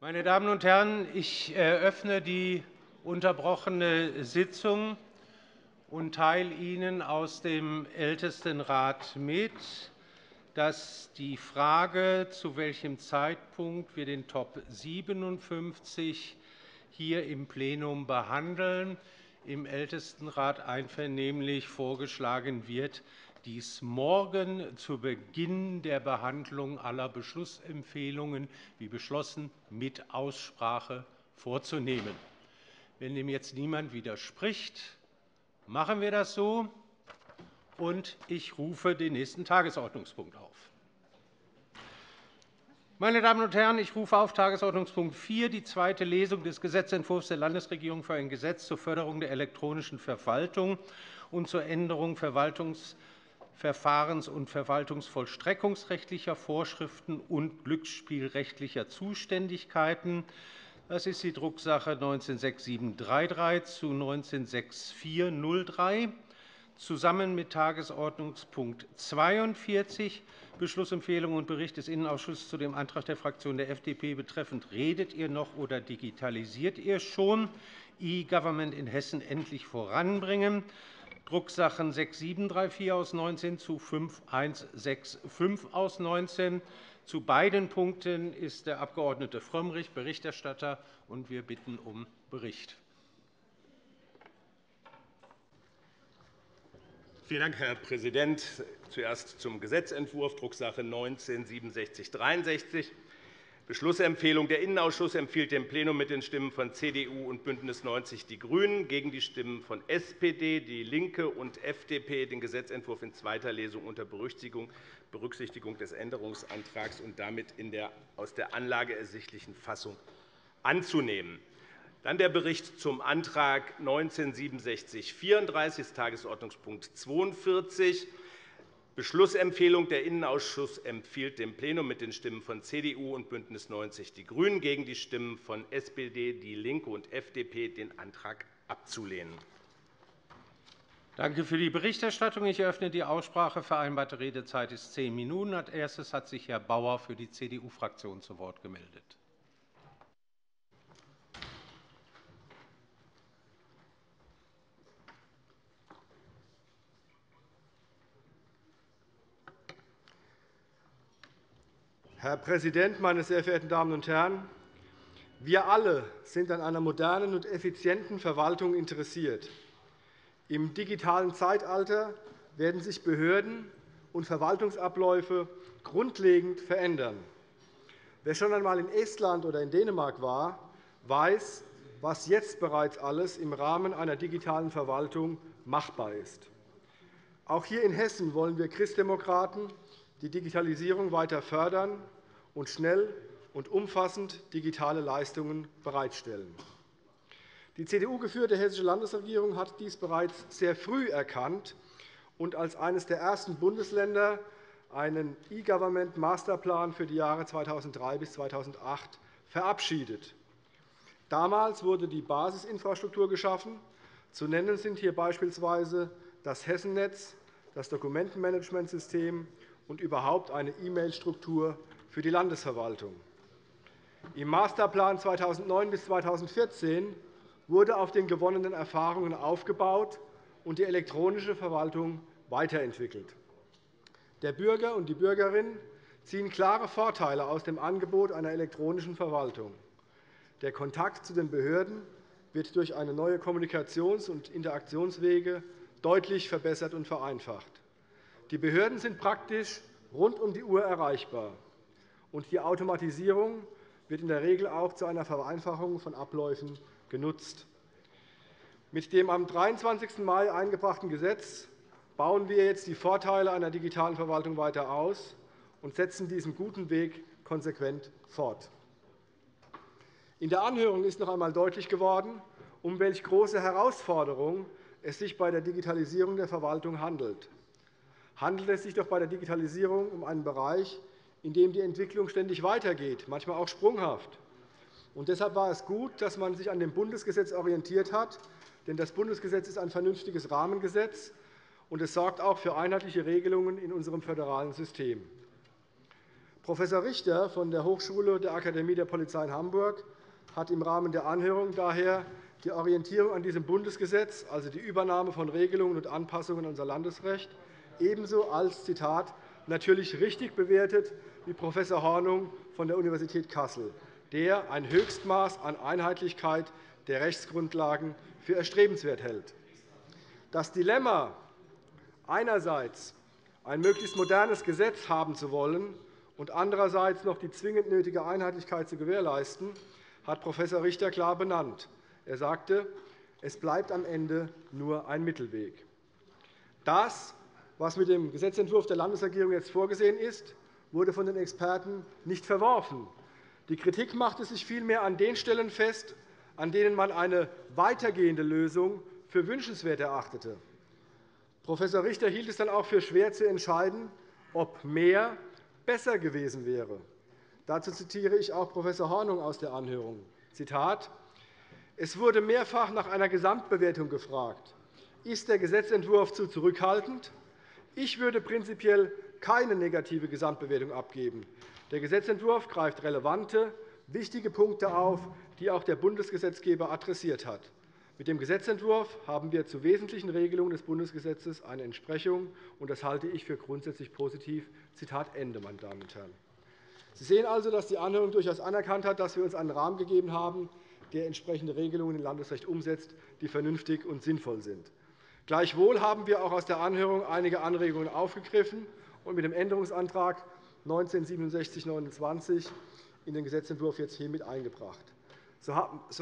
Meine Damen und Herren, ich eröffne die unterbrochene Sitzung und teile Ihnen aus dem Ältestenrat mit, dass die Frage, zu welchem Zeitpunkt wir den Top 57 hier im Plenum behandeln, im Ältestenrat einvernehmlich vorgeschlagen wird, dies morgen zu Beginn der Behandlung aller Beschlussempfehlungen, wie beschlossen, mit Aussprache vorzunehmen. Wenn dem jetzt niemand widerspricht, machen wir das so, und ich rufe den nächsten Tagesordnungspunkt auf. Meine Damen und Herren, ich rufe auf Tagesordnungspunkt 4 die zweite Lesung des Gesetzentwurfs der Landesregierung für ein Gesetz zur Förderung der elektronischen Verwaltung und zur Änderung Verwaltungs verfahrens- und verwaltungsvollstreckungsrechtlicher Vorschriften und glücksspielrechtlicher Zuständigkeiten. Das ist die Drucksache 19-6733 zu 19-6403 zusammen mit Tagesordnungspunkt 42, Beschlussempfehlung und Bericht des Innenausschusses zu dem Antrag der Fraktion der FDP betreffend Redet ihr noch oder digitalisiert ihr schon? E-Government in Hessen endlich voranbringen. Drucksachen 6734 aus 19 zu 5165 aus 19. Zu beiden Punkten ist der Abg. Frömmrich Berichterstatter, und wir bitten um Bericht. Vielen Dank, Herr Präsident. Zuerst zum Gesetzentwurf, Drucksache 19 6763. Beschlussempfehlung. Der Innenausschuss empfiehlt dem Plenum mit den Stimmen von CDU und BÜNDNIS 90 die GRÜNEN gegen die Stimmen von SPD, DIE LINKE und FDP den Gesetzentwurf in zweiter Lesung unter Berücksichtigung des Änderungsantrags und damit in der aus der Anlage ersichtlichen Fassung anzunehmen. Dann der Bericht zum Antrag 19 6734, Tagesordnungspunkt 42. Beschlussempfehlung. Der Innenausschuss empfiehlt dem Plenum mit den Stimmen von CDU und BÜNDNIS 90 die GRÜNEN gegen die Stimmen von SPD, DIE LINKE und FDP den Antrag abzulehnen. Danke für die Berichterstattung. Ich eröffne die Aussprache. Vereinbarte Redezeit ist zehn Minuten. Als erstes hat sich Herr Bauer für die CDU-Fraktion zu Wort gemeldet. Herr Präsident, meine sehr verehrten Damen und Herren! Wir alle sind an einer modernen und effizienten Verwaltung interessiert. Im digitalen Zeitalter werden sich Behörden und Verwaltungsabläufe grundlegend verändern. Wer schon einmal in Estland oder in Dänemark war, weiß, was jetzt bereits alles im Rahmen einer digitalen Verwaltung machbar ist. Auch hier in Hessen wollen wir Christdemokraten die Digitalisierung weiter fördern und schnell und umfassend digitale Leistungen bereitstellen. Die CDU-geführte Hessische Landesregierung hat dies bereits sehr früh erkannt und als eines der ersten Bundesländer einen E-Government-Masterplan für die Jahre 2003 bis 2008 verabschiedet. Damals wurde die Basisinfrastruktur geschaffen. Zu nennen sind hier beispielsweise das Hessennetz, das Dokumentenmanagementsystem und überhaupt eine E-Mail-Struktur für die Landesverwaltung. Im Masterplan 2009 bis 2014 wurde auf den gewonnenen Erfahrungen aufgebaut und die elektronische Verwaltung weiterentwickelt. Der Bürger und die Bürgerin ziehen klare Vorteile aus dem Angebot einer elektronischen Verwaltung. Der Kontakt zu den Behörden wird durch eine neue Kommunikations- und Interaktionswege deutlich verbessert und vereinfacht. Die Behörden sind praktisch rund um die Uhr erreichbar, und die Automatisierung wird in der Regel auch zu einer Vereinfachung von Abläufen genutzt. Mit dem am 23. Mai eingebrachten Gesetz bauen wir jetzt die Vorteile einer digitalen Verwaltung weiter aus und setzen diesen guten Weg konsequent fort. In der Anhörung ist noch einmal deutlich geworden, um welche große Herausforderung es sich bei der Digitalisierung der Verwaltung handelt handelt es sich doch bei der Digitalisierung um einen Bereich, in dem die Entwicklung ständig weitergeht, manchmal auch sprunghaft. Und deshalb war es gut, dass man sich an dem Bundesgesetz orientiert hat. Denn das Bundesgesetz ist ein vernünftiges Rahmengesetz, und es sorgt auch für einheitliche Regelungen in unserem föderalen System. Prof. Richter von der Hochschule der Akademie der Polizei in Hamburg hat im Rahmen der Anhörung daher die Orientierung an diesem Bundesgesetz, also die Übernahme von Regelungen und Anpassungen in unser Landesrecht, ebenso als Zitat natürlich richtig bewertet wie Prof. Hornung von der Universität Kassel, der ein Höchstmaß an Einheitlichkeit der Rechtsgrundlagen für erstrebenswert hält. Das Dilemma, einerseits ein möglichst modernes Gesetz haben zu wollen und andererseits noch die zwingend nötige Einheitlichkeit zu gewährleisten, hat Prof. Richter klar benannt. Er sagte, es bleibt am Ende nur ein Mittelweg. Das, was mit dem Gesetzentwurf der Landesregierung jetzt vorgesehen ist, wurde von den Experten nicht verworfen. Die Kritik machte sich vielmehr an den Stellen fest, an denen man eine weitergehende Lösung für wünschenswert erachtete. Prof. Richter hielt es dann auch für schwer zu entscheiden, ob mehr besser gewesen wäre. Dazu zitiere ich auch Prof. Hornung aus der Anhörung. Zitat, es wurde mehrfach nach einer Gesamtbewertung gefragt. Ist der Gesetzentwurf zu zurückhaltend? Ich würde prinzipiell keine negative Gesamtbewertung abgeben. Der Gesetzentwurf greift relevante, wichtige Punkte auf, die auch der Bundesgesetzgeber adressiert hat. Mit dem Gesetzentwurf haben wir zu wesentlichen Regelungen des Bundesgesetzes eine Entsprechung, und das halte ich für grundsätzlich positiv. Zitat Ende, meine Damen und Herren. Sie sehen also, dass die Anhörung durchaus anerkannt hat, dass wir uns einen Rahmen gegeben haben, der entsprechende Regelungen im Landesrecht umsetzt, die vernünftig und sinnvoll sind. Gleichwohl haben wir auch aus der Anhörung einige Anregungen aufgegriffen und mit dem Änderungsantrag 196729 in den Gesetzentwurf jetzt hiermit eingebracht. So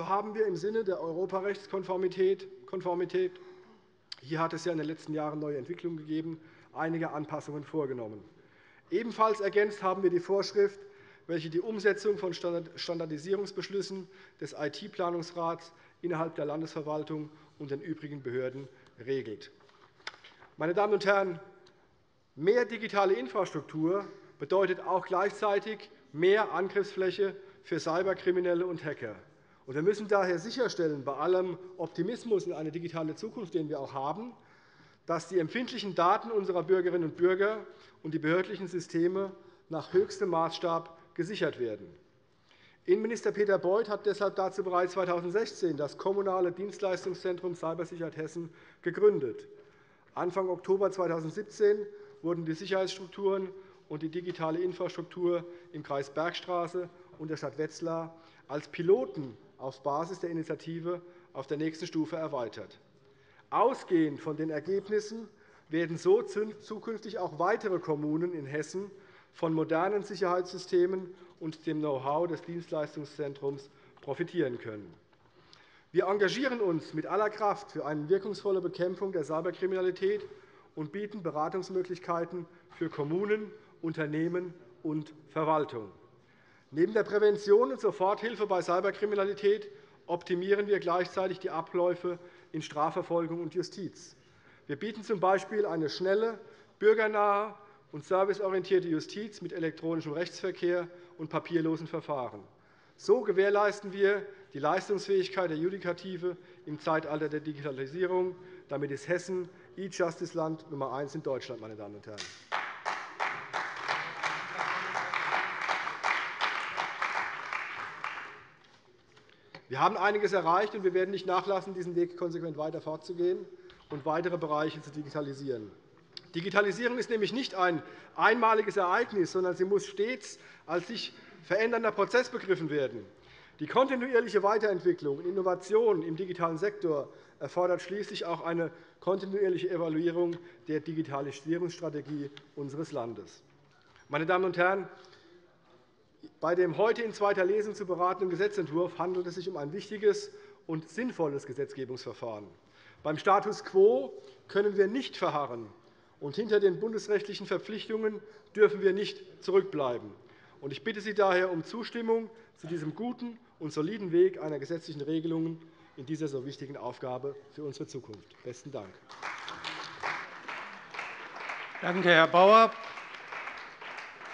haben wir im Sinne der Europarechtskonformität hier hat es ja in den letzten Jahren neue Entwicklungen gegeben, einige Anpassungen vorgenommen. Ebenfalls ergänzt haben wir die Vorschrift welche die Umsetzung von Standardisierungsbeschlüssen des IT-Planungsrats innerhalb der Landesverwaltung und den übrigen Behörden regelt. Meine Damen und Herren, mehr digitale Infrastruktur bedeutet auch gleichzeitig mehr Angriffsfläche für Cyberkriminelle und Hacker. Wir müssen daher sicherstellen, bei allem Optimismus in eine digitale Zukunft, den wir auch haben, dass die empfindlichen Daten unserer Bürgerinnen und Bürger und die behördlichen Systeme nach höchstem Maßstab gesichert werden. Innenminister Peter Beuth hat deshalb dazu bereits 2016 das Kommunale Dienstleistungszentrum Cybersicherheit Hessen gegründet. Anfang Oktober 2017 wurden die Sicherheitsstrukturen und die digitale Infrastruktur im Kreis Bergstraße und der Stadt Wetzlar als Piloten auf Basis der Initiative auf der nächsten Stufe erweitert. Ausgehend von den Ergebnissen werden so zukünftig auch weitere Kommunen in Hessen von modernen Sicherheitssystemen und dem Know-how des Dienstleistungszentrums profitieren können. Wir engagieren uns mit aller Kraft für eine wirkungsvolle Bekämpfung der Cyberkriminalität und bieten Beratungsmöglichkeiten für Kommunen, Unternehmen und Verwaltung. Neben der Prävention und Soforthilfe bei Cyberkriminalität optimieren wir gleichzeitig die Abläufe in Strafverfolgung und Justiz. Wir bieten z. B. eine schnelle, bürgernahe und serviceorientierte Justiz mit elektronischem Rechtsverkehr und papierlosen Verfahren. So gewährleisten wir die Leistungsfähigkeit der Judikative im Zeitalter der Digitalisierung. Damit ist Hessen E-Justice-Land Nummer eins in Deutschland. Meine Damen und Herren. Wir haben einiges erreicht, und wir werden nicht nachlassen, diesen Weg konsequent weiter fortzugehen und weitere Bereiche zu digitalisieren. Digitalisierung ist nämlich nicht ein einmaliges Ereignis, sondern sie muss stets als sich verändernder Prozess begriffen werden. Die kontinuierliche Weiterentwicklung und Innovation im digitalen Sektor erfordert schließlich auch eine kontinuierliche Evaluierung der Digitalisierungsstrategie unseres Landes. Meine Damen und Herren, bei dem heute in zweiter Lesung zu beratenden Gesetzentwurf handelt es sich um ein wichtiges und sinnvolles Gesetzgebungsverfahren. Beim Status quo können wir nicht verharren. Und hinter den bundesrechtlichen Verpflichtungen dürfen wir nicht zurückbleiben. Ich bitte Sie daher um Zustimmung zu diesem guten und soliden Weg einer gesetzlichen Regelung in dieser so wichtigen Aufgabe für unsere Zukunft. – Besten Dank. Danke, Herr Bauer.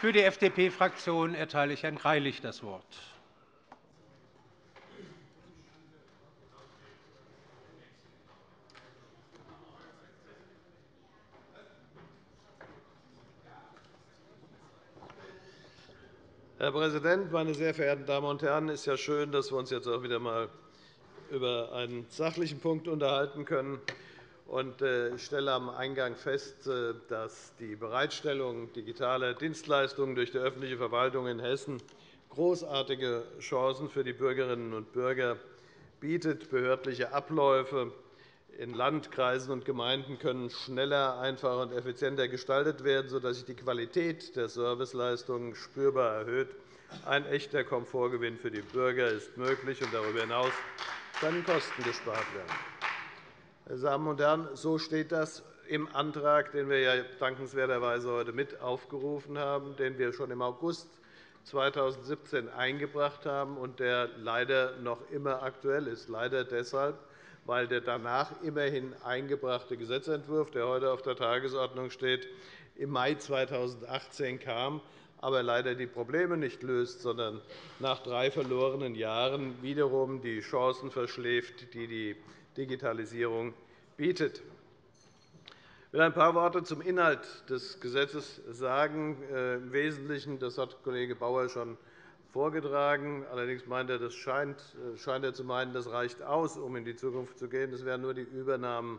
Für die FDP-Fraktion erteile ich Herrn Greilich das Wort. Herr Präsident, meine sehr verehrten Damen und Herren! Es ist ja schön, dass wir uns jetzt auch wieder einmal über einen sachlichen Punkt unterhalten können. Äh, ich stelle am Eingang fest, äh, dass die Bereitstellung digitaler Dienstleistungen durch die öffentliche Verwaltung in Hessen großartige Chancen für die Bürgerinnen und Bürger bietet. Behördliche Abläufe in Landkreisen und Gemeinden können schneller, einfacher und effizienter gestaltet werden, sodass sich die Qualität der Serviceleistungen spürbar erhöht. Ein echter Komfortgewinn für die Bürger ist möglich, und darüber hinaus können Kosten gespart werden. Meine Damen und Herren, so steht das im Antrag, den wir ja dankenswerterweise heute mit aufgerufen haben, den wir schon im August 2017 eingebracht haben und der leider noch immer aktuell ist. Leider deshalb, weil der danach immerhin eingebrachte Gesetzentwurf, der heute auf der Tagesordnung steht, im Mai 2018 kam, aber leider die Probleme nicht löst, sondern nach drei verlorenen Jahren wiederum die Chancen verschläft, die die Digitalisierung bietet. Ich will ein paar Worte zum Inhalt des Gesetzes sagen. Äh, Im Wesentlichen, das hat Kollege Bauer schon vorgetragen. Allerdings meint er, das scheint, äh, scheint er zu meinen, das reicht aus, um in die Zukunft zu gehen. Das wären nur die Übernahmen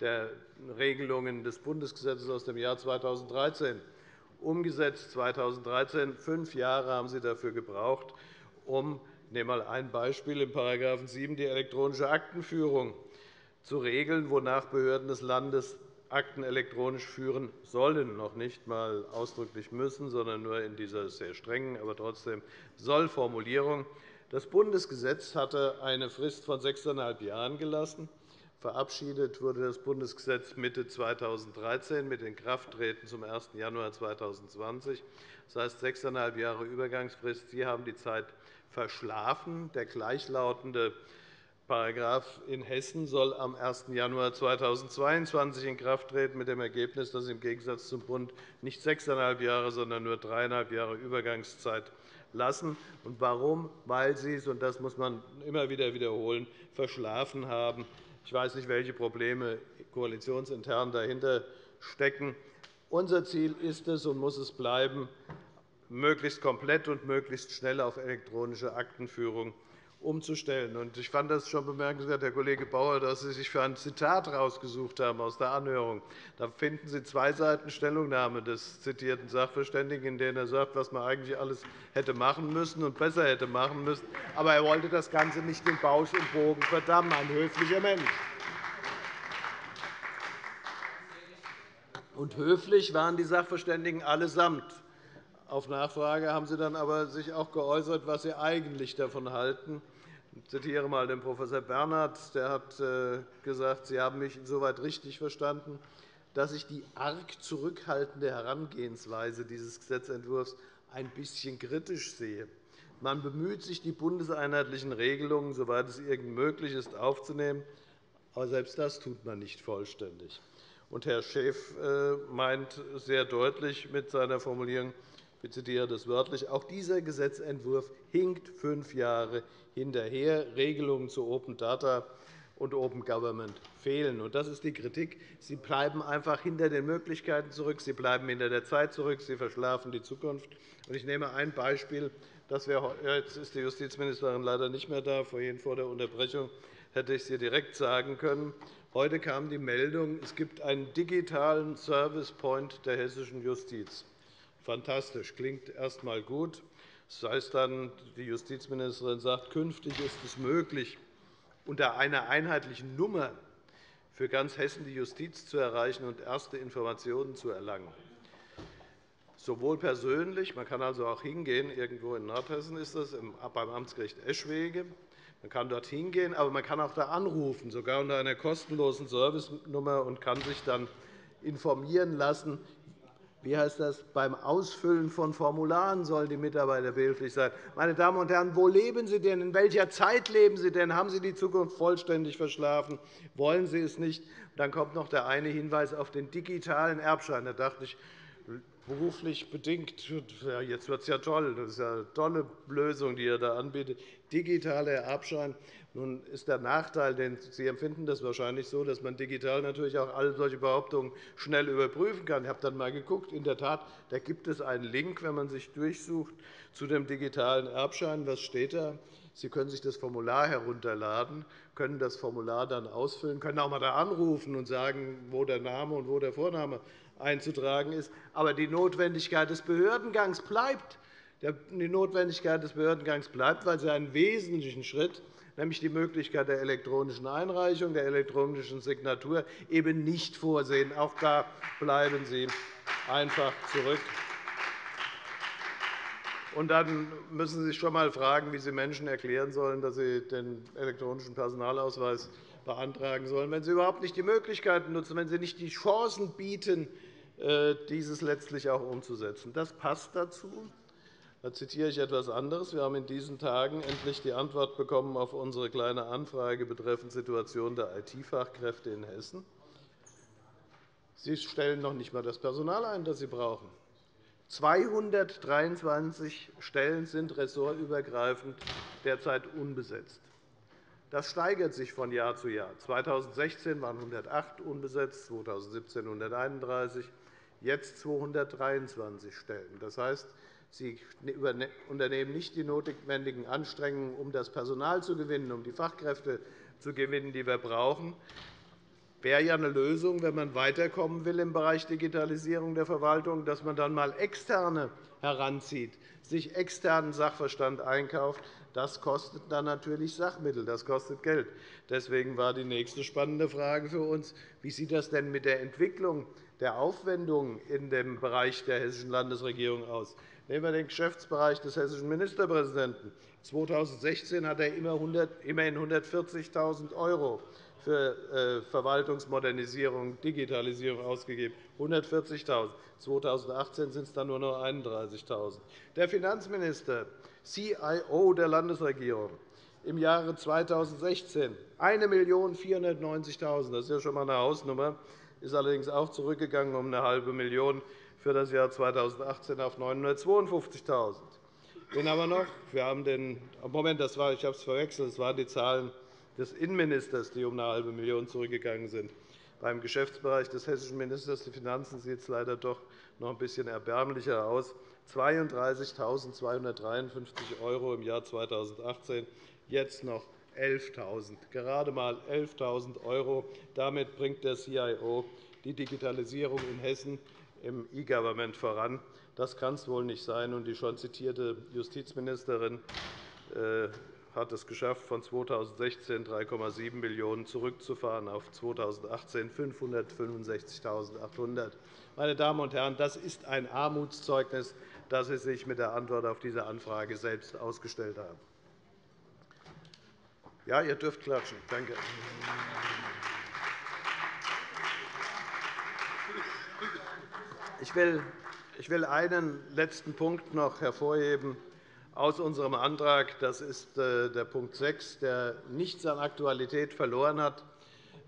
der Regelungen des Bundesgesetzes aus dem Jahr 2013 umgesetzt. 2013, fünf Jahre haben Sie dafür gebraucht, um ich einmal ein Beispiel in § 7 die elektronische Aktenführung zu regeln, wonach Behörden des Landes Akten elektronisch führen sollen, noch nicht einmal ausdrücklich müssen, sondern nur in dieser sehr strengen, aber trotzdem Soll-Formulierung. Das Bundesgesetz hatte eine Frist von sechseinhalb Jahren gelassen. Verabschiedet wurde das Bundesgesetz Mitte 2013 mit Inkrafttreten zum 1. Januar 2020. Das heißt, sechseinhalb Jahre Übergangsfrist. Sie haben die Zeit verschlafen. Der gleichlautende Paragraph in Hessen soll am 1. Januar 2022 in Kraft treten, mit dem Ergebnis, dass im Gegensatz zum Bund nicht sechseinhalb Jahre, sondern nur dreieinhalb Jahre Übergangszeit lassen. Und warum? Weil Sie es, und das muss man immer wieder wiederholen, verschlafen haben. Ich weiß nicht, welche Probleme koalitionsintern dahinter stecken. Unser Ziel ist es und muss es bleiben, möglichst komplett und möglichst schnell auf elektronische Aktenführung umzustellen. Ich fand das schon bemerkenswert, Herr Kollege Bauer, dass Sie sich für ein Zitat herausgesucht haben aus der Anhörung. Da finden Sie zwei Seiten Stellungnahme des zitierten Sachverständigen, in denen er sagt, was man eigentlich alles hätte machen müssen und besser hätte machen müssen. Aber er wollte das Ganze nicht in Bausch und Bogen verdammen. Ein höflicher Mensch. Und höflich waren die Sachverständigen allesamt. Auf Nachfrage haben Sie dann aber sich auch geäußert, was Sie eigentlich davon halten. Ich zitiere einmal den Prof. Bernhard. Der hat äh, gesagt, Sie haben mich insoweit richtig verstanden, dass ich die arg zurückhaltende Herangehensweise dieses Gesetzentwurfs ein bisschen kritisch sehe. Man bemüht sich, die bundeseinheitlichen Regelungen, soweit es irgend möglich ist, aufzunehmen. Aber selbst das tut man nicht vollständig. Und Herr Schäf äh, meint sehr deutlich mit seiner Formulierung, ich zitiere das wörtlich, auch dieser Gesetzentwurf hinkt fünf Jahre hinterher. Regelungen zu Open Data und Open Government fehlen. Das ist die Kritik. Sie bleiben einfach hinter den Möglichkeiten zurück. Sie bleiben hinter der Zeit zurück. Sie verschlafen die Zukunft. Ich nehme ein Beispiel. Das wäre, jetzt ist die Justizministerin leider nicht mehr da. Vorhin vor der Unterbrechung hätte ich es ihr direkt sagen können. Heute kam die Meldung, es gibt einen digitalen Service Point der hessischen Justiz fantastisch, klingt erst einmal gut. Das heißt dann, die Justizministerin sagt, künftig ist es möglich, unter einer einheitlichen Nummer für ganz Hessen die Justiz zu erreichen und erste Informationen zu erlangen. Sowohl persönlich, man kann also auch hingehen, irgendwo in Nordhessen ist das, beim Amtsgericht Eschwege. Man kann dort hingehen, aber man kann auch da anrufen, sogar unter einer kostenlosen Servicenummer, und kann sich dann informieren lassen, wie heißt das, beim Ausfüllen von Formularen sollen die Mitarbeiter behilflich sein. Meine Damen und Herren, wo leben Sie denn? In welcher Zeit leben Sie denn? Haben Sie die Zukunft vollständig verschlafen? Wollen Sie es nicht? Dann kommt noch der eine Hinweis auf den digitalen Erbschein. Da dachte ich, beruflich bedingt. Jetzt wird es ja toll. Das ist ja eine tolle Lösung, die er da anbietet. Digitaler Erbschein. Nun ist der Nachteil, denn Sie empfinden das wahrscheinlich so, dass man digital natürlich auch alle solche Behauptungen schnell überprüfen kann. Ich habe dann einmal geguckt. In der Tat, da gibt es einen Link, wenn man sich durchsucht, zu dem digitalen Erbschein. Was steht da? Sie können sich das Formular herunterladen, können das Formular dann ausfüllen, können auch einmal da anrufen und sagen, wo der Name und wo der Vorname einzutragen ist. Aber die Notwendigkeit des Behördengangs bleibt. Die Notwendigkeit des Behördengangs bleibt, weil sie einen wesentlichen Schritt nämlich die Möglichkeit der elektronischen Einreichung, der elektronischen Signatur, eben nicht vorsehen. Auch da bleiben Sie einfach zurück. Und dann müssen Sie sich schon einmal fragen, wie Sie Menschen erklären sollen, dass sie den elektronischen Personalausweis beantragen sollen, wenn sie überhaupt nicht die Möglichkeiten nutzen, wenn sie nicht die Chancen bieten, dieses letztlich auch umzusetzen. Das passt dazu. Da zitiere ich etwas anderes. Wir haben in diesen Tagen endlich die Antwort bekommen auf unsere Kleine Anfrage betreffend Situation der IT-Fachkräfte in Hessen. Sie stellen noch nicht einmal das Personal ein, das Sie brauchen. 223 Stellen sind ressortübergreifend derzeit unbesetzt. Das steigert sich von Jahr zu Jahr. 2016 waren 108 unbesetzt, 2017 131, jetzt 223 Stellen. Das heißt, Sie unternehmen nicht die notwendigen Anstrengungen, um das Personal zu gewinnen, um die Fachkräfte zu gewinnen, die wir brauchen. Das wäre ja eine Lösung, wenn man weiterkommen will im Bereich Digitalisierung der Verwaltung, dass man dann einmal Externe heranzieht, sich externen Sachverstand einkauft. Das kostet dann natürlich Sachmittel, das kostet Geld. Deswegen war die nächste spannende Frage für uns, wie sieht das denn mit der Entwicklung der Aufwendungen in dem Bereich der Hessischen Landesregierung aus? Nehmen wir den Geschäftsbereich des hessischen Ministerpräsidenten. 2016 hat er immerhin 140.000 € für äh, Verwaltungsmodernisierung und Digitalisierung ausgegeben. 140.000 2018 sind es dann nur noch 31.000 €. Der Finanzminister, CIO der Landesregierung, im Jahre 2016 1.490.000 €. Das ist ja schon einmal eine Hausnummer, ist allerdings auch zurückgegangen um eine halbe Million für das Jahr 2018 auf 952.000 Wen haben noch? Wir haben den Moment, das war, ich habe es verwechselt. Das waren die Zahlen des Innenministers, die um eine halbe Million zurückgegangen sind. Beim Geschäftsbereich des hessischen Ministers der Finanzen sieht es leider doch noch ein bisschen erbärmlicher aus. 32.253 € im Jahr 2018, jetzt noch 11.000 gerade einmal 11.000 €. Damit bringt der CIO die Digitalisierung in Hessen im E-Government voran. Das kann es wohl nicht sein. Die schon zitierte Justizministerin äh, hat es geschafft, von 2016 3,7 Millionen € zurückzufahren auf 2018 565.800 Meine Damen und Herren, das ist ein Armutszeugnis, das Sie sich mit der Antwort auf diese Anfrage selbst ausgestellt haben. Ja, ihr dürft klatschen. Danke. Ich will einen letzten Punkt noch hervorheben aus unserem Antrag. Das ist äh, der Punkt 6, der nichts an Aktualität verloren hat,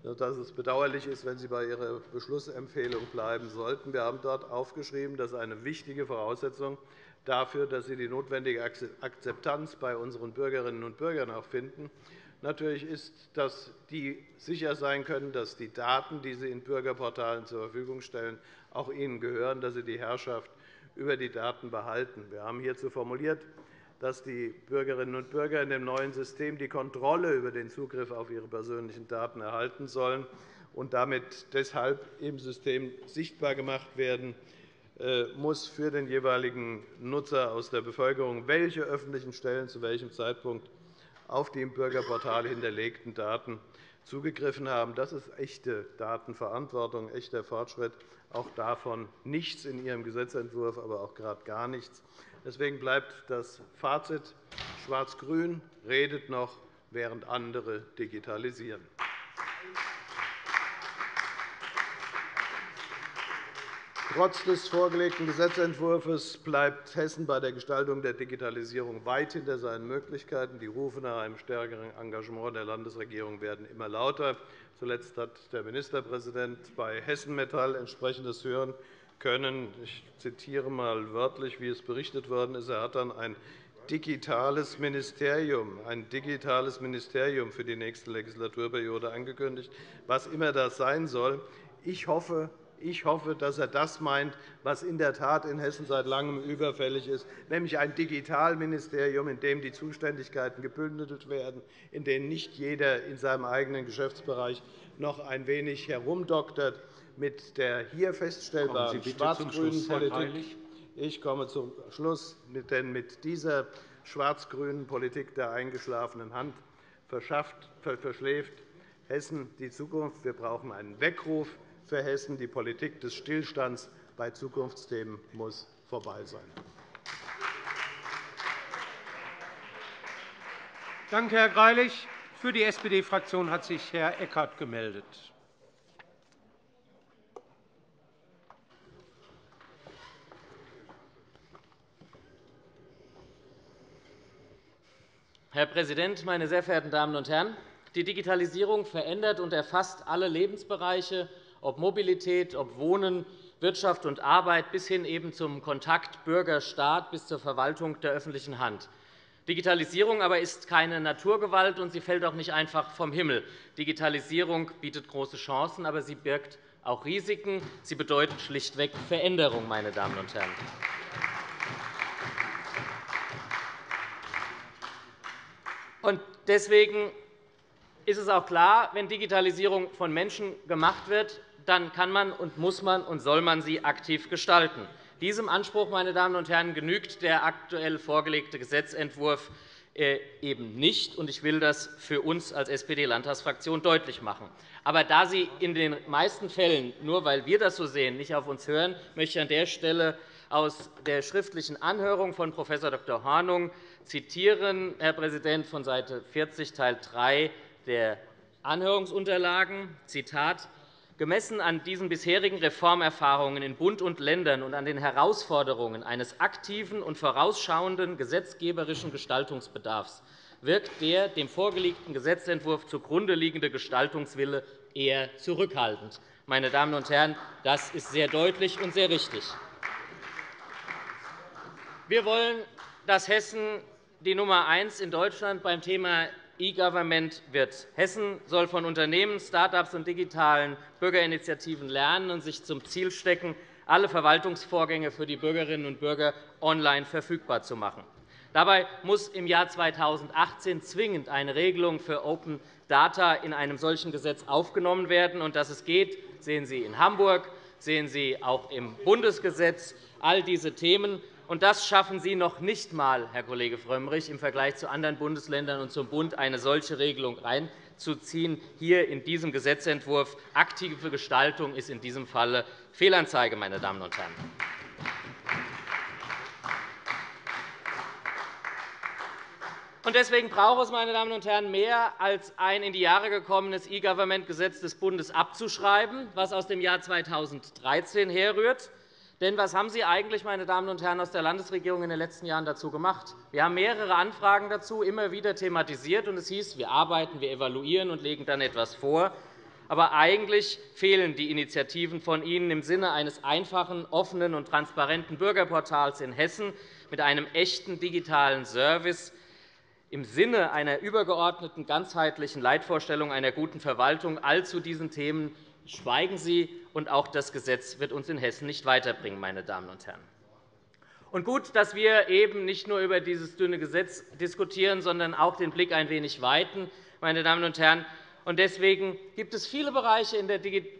dass es bedauerlich ist, wenn Sie bei Ihrer Beschlussempfehlung bleiben sollten. Wir haben dort aufgeschrieben, dass eine wichtige Voraussetzung dafür, dass Sie die notwendige Akzeptanz bei unseren Bürgerinnen und Bürgern auch finden, natürlich ist, dass die sicher sein können, dass die Daten, die sie in Bürgerportalen zur Verfügung stellen, auch ihnen gehören, dass sie die Herrschaft über die Daten behalten. Wir haben hierzu formuliert, dass die Bürgerinnen und Bürger in dem neuen System die Kontrolle über den Zugriff auf ihre persönlichen Daten erhalten sollen und damit deshalb im System sichtbar gemacht werden äh, muss für den jeweiligen Nutzer aus der Bevölkerung, welche öffentlichen Stellen zu welchem Zeitpunkt auf die im Bürgerportal hinterlegten Daten zugegriffen haben. Das ist echte Datenverantwortung, echter Fortschritt. Auch davon nichts in Ihrem Gesetzentwurf, aber auch gerade gar nichts. Deswegen bleibt das Fazit. Schwarz-Grün redet noch, während andere digitalisieren. Trotz des vorgelegten Gesetzentwurfs bleibt Hessen bei der Gestaltung der Digitalisierung weit hinter seinen Möglichkeiten. Die Rufe nach einem stärkeren Engagement der Landesregierung werden immer lauter. Zuletzt hat der Ministerpräsident bei Hessen Metall entsprechendes Hören können. Ich zitiere einmal wörtlich, wie es berichtet worden ist. Er hat dann ein digitales Ministerium, ein digitales Ministerium für die nächste Legislaturperiode angekündigt, was immer das sein soll. Ich hoffe, ich hoffe, dass er das meint, was in der Tat in Hessen seit Langem überfällig ist, nämlich ein Digitalministerium, in dem die Zuständigkeiten gebündelt werden, in dem nicht jeder in seinem eigenen Geschäftsbereich noch ein wenig herumdoktert mit der hier feststellbaren schwarz-grünen Politik. Ich komme zum Schluss, denn mit dieser schwarz-grünen Politik der eingeschlafenen Hand verschläft Hessen die Zukunft. Wir brauchen einen Weckruf für Hessen. Die Politik des Stillstands bei Zukunftsthemen muss vorbei sein. Danke, Herr Greilich. Für die SPD-Fraktion hat sich Herr Eckert gemeldet. Herr Präsident, meine sehr verehrten Damen und Herren! Die Digitalisierung verändert und erfasst alle Lebensbereiche, ob Mobilität, ob Wohnen, Wirtschaft und Arbeit bis hin eben zum Kontakt Bürger-Staat bis zur Verwaltung der öffentlichen Hand. Digitalisierung aber ist keine Naturgewalt, und sie fällt auch nicht einfach vom Himmel. Digitalisierung bietet große Chancen, aber sie birgt auch Risiken. Sie bedeutet schlichtweg Veränderung. Meine Damen und Herren. Deswegen ist es auch klar, wenn Digitalisierung von Menschen gemacht wird, dann kann man und muss man und soll man sie aktiv gestalten. Diesem Anspruch meine Damen und Herren, genügt der aktuell vorgelegte Gesetzentwurf äh, eben nicht. Ich will das für uns als SPD-Landtagsfraktion deutlich machen. Aber da Sie in den meisten Fällen, nur weil wir das so sehen, nicht auf uns hören, möchte ich an der Stelle aus der schriftlichen Anhörung von Prof. Dr. Hornung zitieren, Herr Präsident, von Seite 40, Teil 3 der Anhörungsunterlagen. Zitat, Gemessen an diesen bisherigen Reformerfahrungen in Bund und Ländern und an den Herausforderungen eines aktiven und vorausschauenden gesetzgeberischen Gestaltungsbedarfs wirkt der dem vorgelegten Gesetzentwurf zugrunde liegende Gestaltungswille eher zurückhaltend. Meine Damen und Herren, das ist sehr deutlich und sehr richtig. Wir wollen, dass Hessen die Nummer eins in Deutschland beim Thema E-Government wird. Hessen soll von Unternehmen, Start-ups und digitalen Bürgerinitiativen lernen und sich zum Ziel stecken, alle Verwaltungsvorgänge für die Bürgerinnen und Bürger online verfügbar zu machen. Dabei muss im Jahr 2018 zwingend eine Regelung für Open Data in einem solchen Gesetz aufgenommen werden. Und dass es geht, sehen Sie in Hamburg, sehen Sie auch im Bundesgesetz. All diese Themen und das schaffen Sie noch nicht einmal, Herr Kollege Frömmrich, im Vergleich zu anderen Bundesländern und zum Bund eine solche Regelung reinzuziehen. Hier in diesem Gesetzentwurf aktive Gestaltung ist in diesem Falle Fehlanzeige, meine Damen und Herren. Deswegen braucht es, meine Damen und Herren, mehr als ein in die Jahre gekommenes E-Government-Gesetz des Bundes abzuschreiben, was aus dem Jahr 2013 herrührt. Denn was haben Sie eigentlich, meine Damen und Herren aus der Landesregierung, in den letzten Jahren dazu gemacht? Wir haben mehrere Anfragen dazu immer wieder thematisiert, und es hieß, wir arbeiten, wir evaluieren und legen dann etwas vor. Aber eigentlich fehlen die Initiativen von Ihnen im Sinne eines einfachen, offenen und transparenten Bürgerportals in Hessen mit einem echten digitalen Service im Sinne einer übergeordneten, ganzheitlichen Leitvorstellung einer guten Verwaltung. All zu diesen Themen schweigen Sie, und auch das Gesetz wird uns in Hessen nicht weiterbringen. Meine Damen und Herren. Und gut, dass wir eben nicht nur über dieses dünne Gesetz diskutieren, sondern auch den Blick ein wenig weiten. Meine Damen und Herren. Und deswegen gibt es viele Bereiche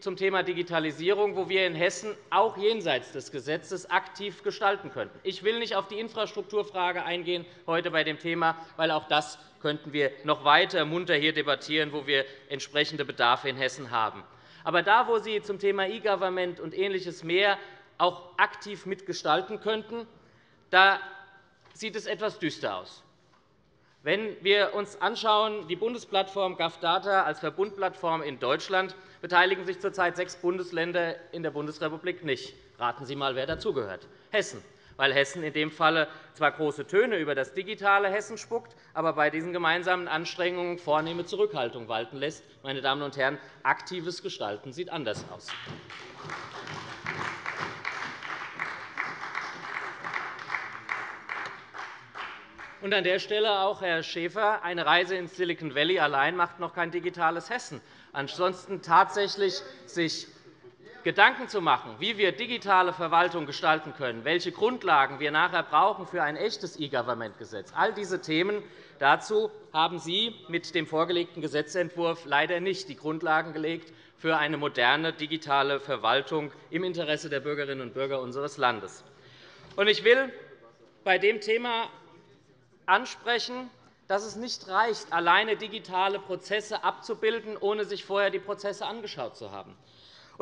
zum Thema Digitalisierung, wo wir in Hessen auch jenseits des Gesetzes aktiv gestalten könnten. Ich will nicht auf die Infrastrukturfrage eingehen heute bei dem Thema, weil auch das könnten wir noch weiter munter hier debattieren, wo wir entsprechende Bedarfe in Hessen haben. Aber da, wo Sie zum Thema E-Government und Ähnliches mehr auch aktiv mitgestalten könnten, da sieht es etwas düster aus. Wenn wir uns anschauen, die Bundesplattform GovData als Verbundplattform in Deutschland beteiligen sich zurzeit sechs Bundesländer in der Bundesrepublik nicht. Raten Sie einmal, wer dazugehört. Hessen weil Hessen in dem Falle zwar große Töne über das digitale Hessen spuckt, aber bei diesen gemeinsamen Anstrengungen vornehme Zurückhaltung walten lässt. Meine Damen und Herren, aktives Gestalten sieht anders aus. Und an der Stelle auch, Herr Schäfer, eine Reise ins Silicon Valley allein macht noch kein digitales Hessen. Ansonsten tatsächlich sich Gedanken zu machen, wie wir digitale Verwaltung gestalten können, welche Grundlagen wir nachher brauchen für ein echtes E-Government-Gesetz. All diese Themen dazu haben Sie mit dem vorgelegten Gesetzentwurf leider nicht die Grundlagen gelegt für eine moderne digitale Verwaltung im Interesse der Bürgerinnen und Bürger unseres Landes. Ich will bei dem Thema ansprechen, dass es nicht reicht, alleine digitale Prozesse abzubilden, ohne sich vorher die Prozesse angeschaut zu haben.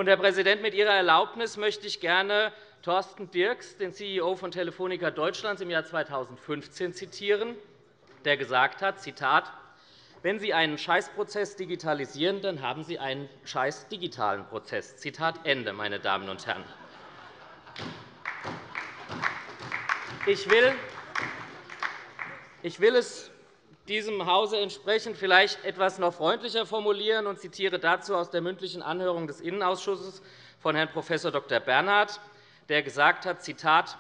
Herr Präsident, mit Ihrer Erlaubnis möchte ich gerne Thorsten Dirks, den CEO von Telefonica Deutschlands, im Jahr 2015 zitieren, der gesagt hat, Zitat, wenn Sie einen Scheißprozess digitalisieren, dann haben Sie einen scheiß Prozess. Zitat Ende, meine Damen und Herren. Ich will, ich will es diesem Hause entsprechend vielleicht etwas noch freundlicher formulieren und zitiere dazu aus der mündlichen Anhörung des Innenausschusses von Herrn Prof. Dr. Bernhard, der gesagt hat, Zitat,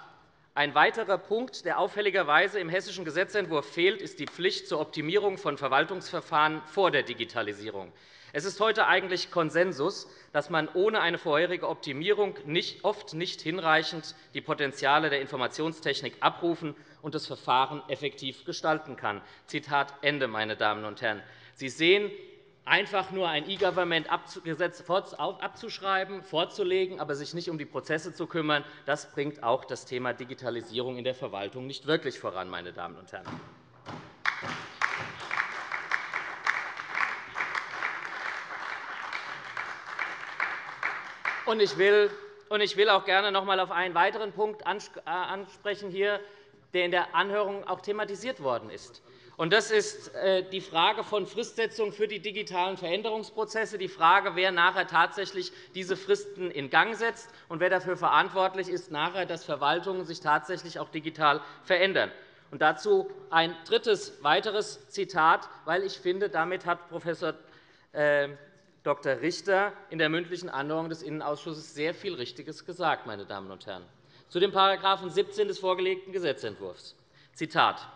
ein weiterer Punkt, der auffälligerweise im hessischen Gesetzentwurf fehlt, ist die Pflicht zur Optimierung von Verwaltungsverfahren vor der Digitalisierung. Es ist heute eigentlich Konsensus, dass man ohne eine vorherige Optimierung oft nicht hinreichend die Potenziale der Informationstechnik abrufen und das Verfahren effektiv gestalten kann. Zitat Ende, meine Damen und Herren. Sie sehen, einfach nur ein E-Government-Gesetz abzuschreiben, vorzulegen, aber sich nicht um die Prozesse zu kümmern, das bringt auch das Thema Digitalisierung in der Verwaltung nicht wirklich voran. Meine Damen und Herren. Ich will auch gerne noch einmal auf einen weiteren Punkt äh, ansprechen, der in der Anhörung auch thematisiert worden ist. Das ist äh, die Frage von Fristsetzung für die digitalen Veränderungsprozesse, die Frage, wer nachher tatsächlich diese Fristen in Gang setzt und wer dafür verantwortlich ist, nachher, dass Verwaltungen sich tatsächlich auch digital verändern. Und dazu ein drittes, weiteres Zitat, weil ich finde, damit hat Prof. Äh, Dr. Richter in der mündlichen Anhörung des Innenausschusses sehr viel Richtiges gesagt. Meine Damen und Herren. Zu dem § 17 des vorgelegten Gesetzentwurfs. Zitat.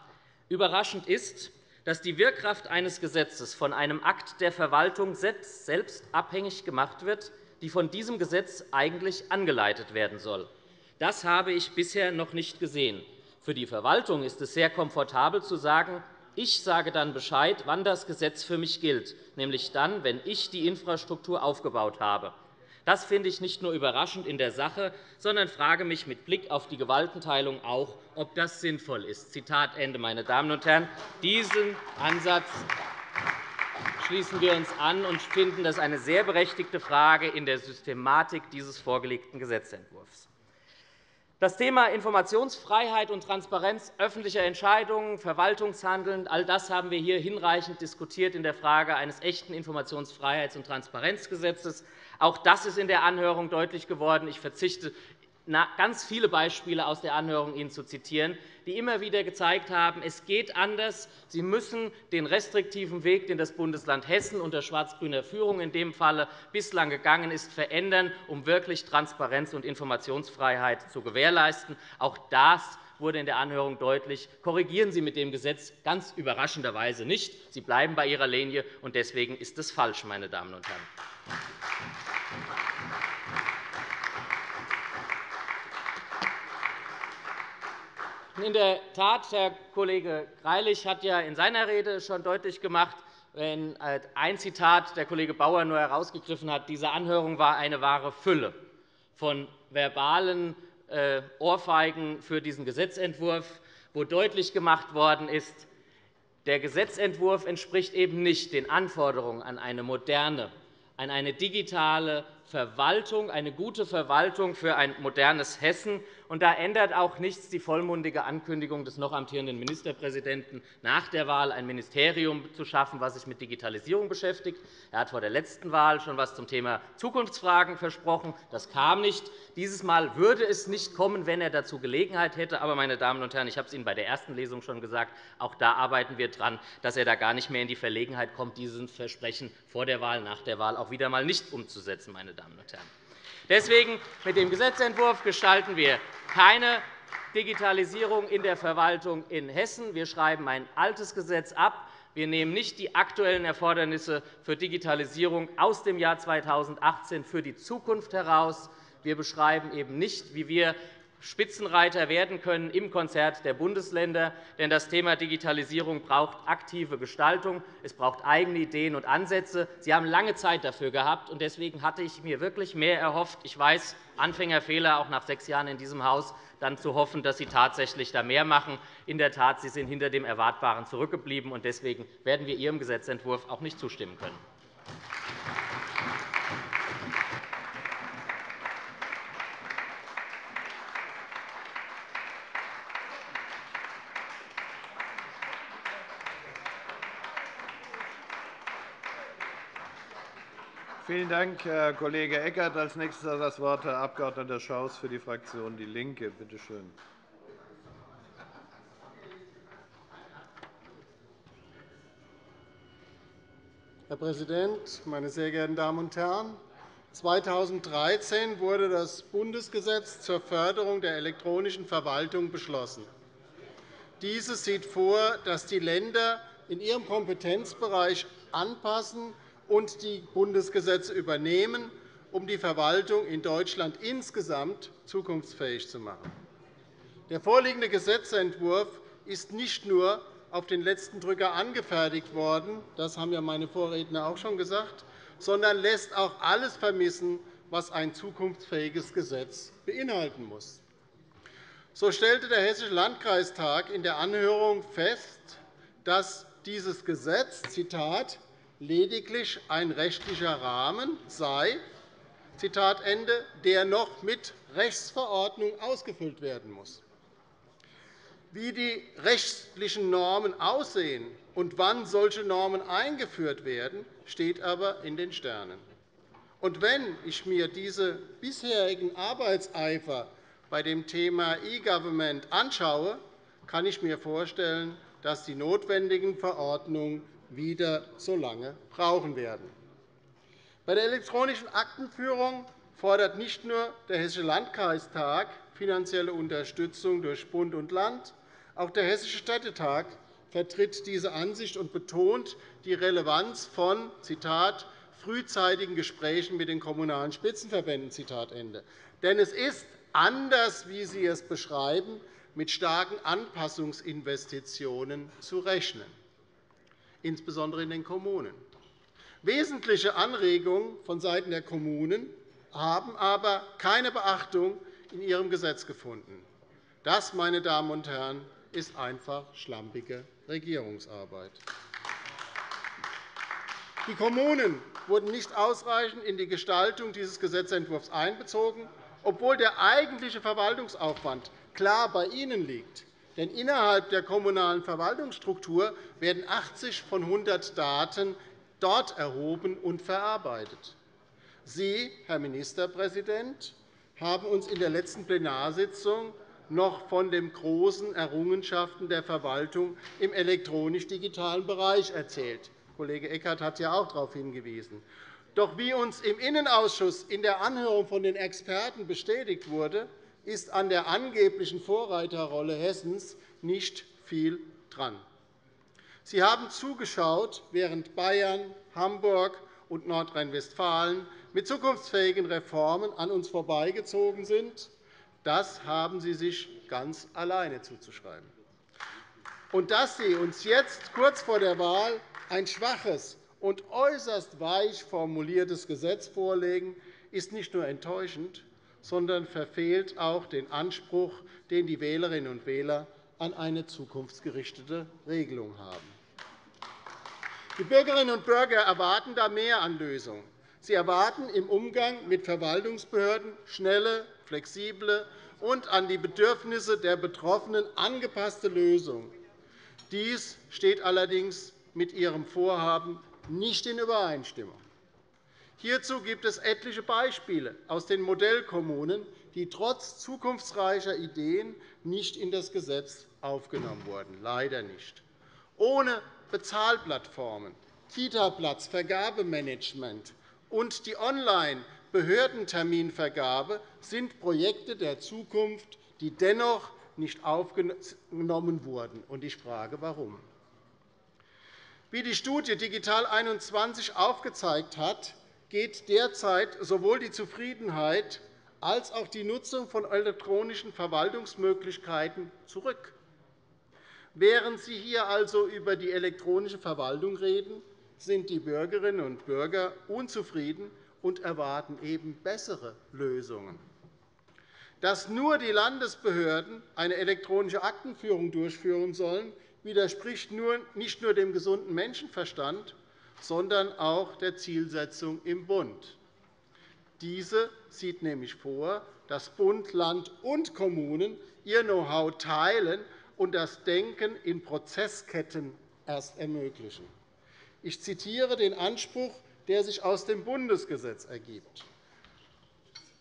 Überraschend ist, dass die Wirkkraft eines Gesetzes von einem Akt der Verwaltung selbst abhängig gemacht wird, die von diesem Gesetz eigentlich angeleitet werden soll. Das habe ich bisher noch nicht gesehen. Für die Verwaltung ist es sehr komfortabel zu sagen, ich sage dann Bescheid, wann das Gesetz für mich gilt, nämlich dann, wenn ich die Infrastruktur aufgebaut habe. Das finde ich nicht nur überraschend in der Sache, sondern frage mich mit Blick auf die Gewaltenteilung auch, ob das sinnvoll ist. Zitat Ende, meine Damen und Herren. Diesen Ansatz schließen wir uns an und finden das eine sehr berechtigte Frage in der Systematik dieses vorgelegten Gesetzentwurfs. Das Thema Informationsfreiheit und Transparenz öffentlicher Entscheidungen, Verwaltungshandeln, all das haben wir hier hinreichend diskutiert in der Frage eines echten Informationsfreiheits- und Transparenzgesetzes. Auch das ist in der Anhörung deutlich geworden. Ich verzichte ganz viele Beispiele aus der Anhörung Ihnen zu zitieren, die immer wieder gezeigt haben, es geht anders. Sie müssen den restriktiven Weg, den das Bundesland Hessen unter schwarz-grüner Führung in dem Falle bislang gegangen ist, verändern, um wirklich Transparenz und Informationsfreiheit zu gewährleisten. Auch das wurde in der Anhörung deutlich. Korrigieren Sie mit dem Gesetz ganz überraschenderweise nicht. Sie bleiben bei Ihrer Linie, und deswegen ist es falsch, meine Damen und Herren. In der Tat, Herr Kollege Greilich hat ja in seiner Rede schon deutlich gemacht, wenn äh, ein Zitat der Kollege Bauer nur herausgegriffen hat, diese Anhörung war eine wahre Fülle von verbalen äh, Ohrfeigen für diesen Gesetzentwurf, wo deutlich gemacht worden ist, der Gesetzentwurf entspricht eben nicht den Anforderungen an eine moderne, an eine digitale Verwaltung, eine gute Verwaltung für ein modernes Hessen. Und da ändert auch nichts die vollmundige Ankündigung des noch amtierenden Ministerpräsidenten, nach der Wahl ein Ministerium zu schaffen, das sich mit Digitalisierung beschäftigt. Er hat vor der letzten Wahl schon etwas zum Thema Zukunftsfragen versprochen. Das kam nicht. Dieses Mal würde es nicht kommen, wenn er dazu Gelegenheit hätte. Aber, meine Damen und Herren, ich habe es Ihnen bei der ersten Lesung schon gesagt, auch da arbeiten wir daran, dass er da gar nicht mehr in die Verlegenheit kommt, dieses Versprechen vor der Wahl, nach der Wahl auch wieder einmal nicht umzusetzen. Meine Damen und Herren. Deswegen mit dem Gesetzentwurf gestalten wir keine Digitalisierung in der Verwaltung in Hessen. Wir schreiben ein altes Gesetz ab. Wir nehmen nicht die aktuellen Erfordernisse für Digitalisierung aus dem Jahr 2018 für die Zukunft heraus. Wir beschreiben eben nicht, wie wir Spitzenreiter werden können im Konzert der Bundesländer. Denn das Thema Digitalisierung braucht aktive Gestaltung. Es braucht eigene Ideen und Ansätze. Sie haben lange Zeit dafür gehabt. und Deswegen hatte ich mir wirklich mehr erhofft. Ich weiß, Anfängerfehler auch nach sechs Jahren in diesem Haus, dann zu hoffen, dass Sie tatsächlich da mehr machen. In der Tat, Sie sind hinter dem Erwartbaren zurückgeblieben. und Deswegen werden wir Ihrem Gesetzentwurf auch nicht zustimmen können. Vielen Dank, Herr Kollege Eckert. – Als nächster hat das Wort Herr Abg. Schaus für die Fraktion DIE LINKE. Bitte schön. Herr Präsident, meine sehr geehrten Damen und Herren! 2013 wurde das Bundesgesetz zur Förderung der elektronischen Verwaltung beschlossen. Dieses sieht vor, dass die Länder in ihrem Kompetenzbereich anpassen und die Bundesgesetze übernehmen, um die Verwaltung in Deutschland insgesamt zukunftsfähig zu machen. Der vorliegende Gesetzentwurf ist nicht nur auf den letzten Drücker angefertigt worden, das haben ja meine Vorredner auch schon gesagt, sondern lässt auch alles vermissen, was ein zukunftsfähiges Gesetz beinhalten muss. So stellte der Hessische Landkreistag in der Anhörung fest, dass dieses Gesetz Zitat, lediglich ein rechtlicher Rahmen sei, Zitat Ende, der noch mit Rechtsverordnung ausgefüllt werden muss. Wie die rechtlichen Normen aussehen und wann solche Normen eingeführt werden, steht aber in den Sternen. Und wenn ich mir diesen bisherigen Arbeitseifer bei dem Thema E-Government anschaue, kann ich mir vorstellen, dass die notwendigen Verordnungen wieder so lange brauchen werden. Bei der elektronischen Aktenführung fordert nicht nur der Hessische Landkreistag finanzielle Unterstützung durch Bund und Land, auch der Hessische Städtetag vertritt diese Ansicht und betont die Relevanz von Zitat, frühzeitigen Gesprächen mit den Kommunalen Spitzenverbänden. Zitat Ende. Denn es ist anders, wie Sie es beschreiben, mit starken Anpassungsinvestitionen zu rechnen insbesondere in den Kommunen. Wesentliche Anregungen vonseiten der Kommunen haben aber keine Beachtung in Ihrem Gesetz gefunden. Das, meine Damen und Herren, ist einfach schlampige Regierungsarbeit. Die Kommunen wurden nicht ausreichend in die Gestaltung dieses Gesetzentwurfs einbezogen, obwohl der eigentliche Verwaltungsaufwand klar bei ihnen liegt. Denn innerhalb der kommunalen Verwaltungsstruktur werden 80 von 100 Daten dort erhoben und verarbeitet. Sie, Herr Ministerpräsident, haben uns in der letzten Plenarsitzung noch von den großen Errungenschaften der Verwaltung im elektronisch-digitalen Bereich erzählt. Kollege Eckert hat ja auch darauf hingewiesen. Doch wie uns im Innenausschuss in der Anhörung von den Experten bestätigt wurde, ist an der angeblichen Vorreiterrolle Hessens nicht viel dran. Sie haben zugeschaut, während Bayern, Hamburg und Nordrhein-Westfalen mit zukunftsfähigen Reformen an uns vorbeigezogen sind. Das haben Sie sich ganz alleine zuzuschreiben. Und dass Sie uns jetzt kurz vor der Wahl ein schwaches und äußerst weich formuliertes Gesetz vorlegen, ist nicht nur enttäuschend, sondern verfehlt auch den Anspruch, den die Wählerinnen und Wähler an eine zukunftsgerichtete Regelung haben. Die Bürgerinnen und Bürger erwarten da mehr an Lösungen. Sie erwarten im Umgang mit Verwaltungsbehörden schnelle, flexible und an die Bedürfnisse der Betroffenen angepasste Lösungen. Dies steht allerdings mit Ihrem Vorhaben nicht in Übereinstimmung. Hierzu gibt es etliche Beispiele aus den Modellkommunen, die trotz zukunftsreicher Ideen nicht in das Gesetz aufgenommen wurden. Leider nicht. Ohne Bezahlplattformen, Kitaplatz, Vergabemanagement und die Online-Behördenterminvergabe sind Projekte der Zukunft, die dennoch nicht aufgenommen wurden. Ich frage, warum. Wie die Studie Digital 21 aufgezeigt hat, geht derzeit sowohl die Zufriedenheit als auch die Nutzung von elektronischen Verwaltungsmöglichkeiten zurück. Während Sie hier also über die elektronische Verwaltung reden, sind die Bürgerinnen und Bürger unzufrieden und erwarten eben bessere Lösungen. Dass nur die Landesbehörden eine elektronische Aktenführung durchführen sollen, widerspricht nicht nur dem gesunden Menschenverstand, sondern auch der Zielsetzung im Bund. Diese sieht nämlich vor, dass Bund, Land und Kommunen ihr Know-how teilen und das Denken in Prozessketten erst ermöglichen. Ich zitiere den Anspruch, der sich aus dem Bundesgesetz ergibt.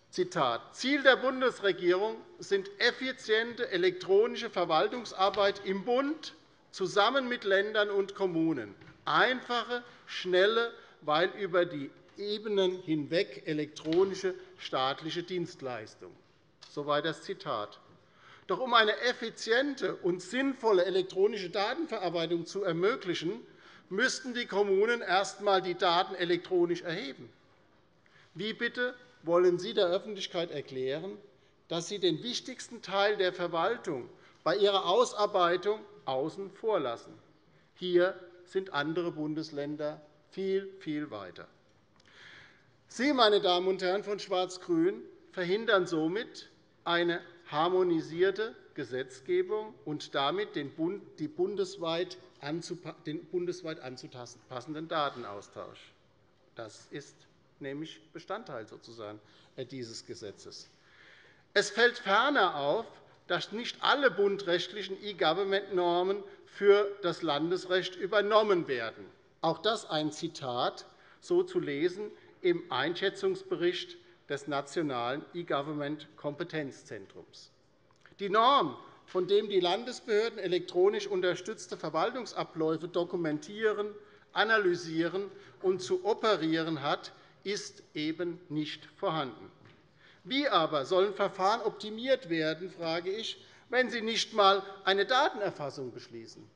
Zitat. Ziel der Bundesregierung sind effiziente elektronische Verwaltungsarbeit im Bund zusammen mit Ländern und Kommunen, einfache, schnelle, weil über die Ebenen hinweg elektronische staatliche Dienstleistung. Soweit das Zitat. Doch um eine effiziente und sinnvolle elektronische Datenverarbeitung zu ermöglichen, müssten die Kommunen erst einmal die Daten elektronisch erheben. Wie bitte wollen Sie der Öffentlichkeit erklären, dass Sie den wichtigsten Teil der Verwaltung bei ihrer Ausarbeitung außen vor lassen? Hier sind andere Bundesländer viel, viel weiter. Sie, meine Damen und Herren von Schwarz-Grün, verhindern somit eine harmonisierte Gesetzgebung und damit den bundesweit anzupassenden Datenaustausch. Das ist nämlich Bestandteil sozusagen dieses Gesetzes. Es fällt ferner auf, dass nicht alle bundrechtlichen E-Government-Normen für das Landesrecht übernommen werden. Auch das ein Zitat, so zu lesen im Einschätzungsbericht des Nationalen E-Government-Kompetenzzentrums. Die Norm, von dem die Landesbehörden elektronisch unterstützte Verwaltungsabläufe dokumentieren, analysieren und zu operieren hat, ist eben nicht vorhanden. Wie aber sollen Verfahren optimiert werden, frage ich, wenn Sie nicht einmal eine Datenerfassung beschließen?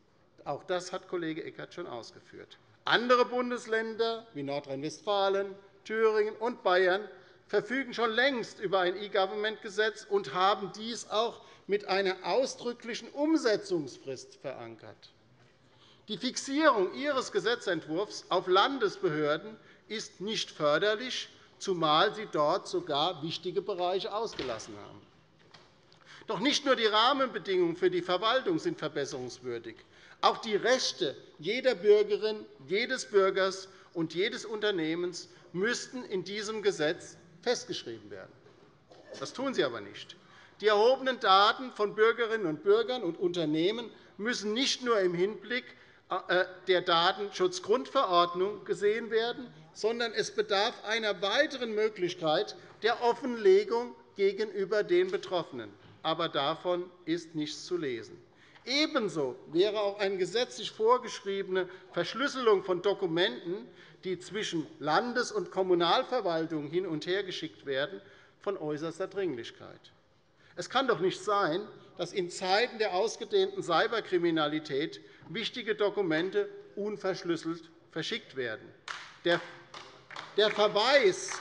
Auch das hat Kollege Eckert schon ausgeführt. Andere Bundesländer wie Nordrhein-Westfalen, Thüringen und Bayern verfügen schon längst über ein E-Government-Gesetz und haben dies auch mit einer ausdrücklichen Umsetzungsfrist verankert. Die Fixierung Ihres Gesetzentwurfs auf Landesbehörden ist nicht förderlich, zumal Sie dort sogar wichtige Bereiche ausgelassen haben. Doch nicht nur die Rahmenbedingungen für die Verwaltung sind verbesserungswürdig. Auch die Rechte jeder Bürgerin, jedes Bürgers und jedes Unternehmens müssten in diesem Gesetz festgeschrieben werden. Das tun sie aber nicht. Die erhobenen Daten von Bürgerinnen und Bürgern und Unternehmen müssen nicht nur im Hinblick äh, der Datenschutzgrundverordnung gesehen werden, sondern es bedarf einer weiteren Möglichkeit der Offenlegung gegenüber den Betroffenen. Aber davon ist nichts zu lesen. Ebenso wäre auch eine gesetzlich vorgeschriebene Verschlüsselung von Dokumenten, die zwischen Landes- und Kommunalverwaltungen hin und her geschickt werden, von äußerster Dringlichkeit. Es kann doch nicht sein, dass in Zeiten der ausgedehnten Cyberkriminalität wichtige Dokumente unverschlüsselt verschickt werden. Der Verweis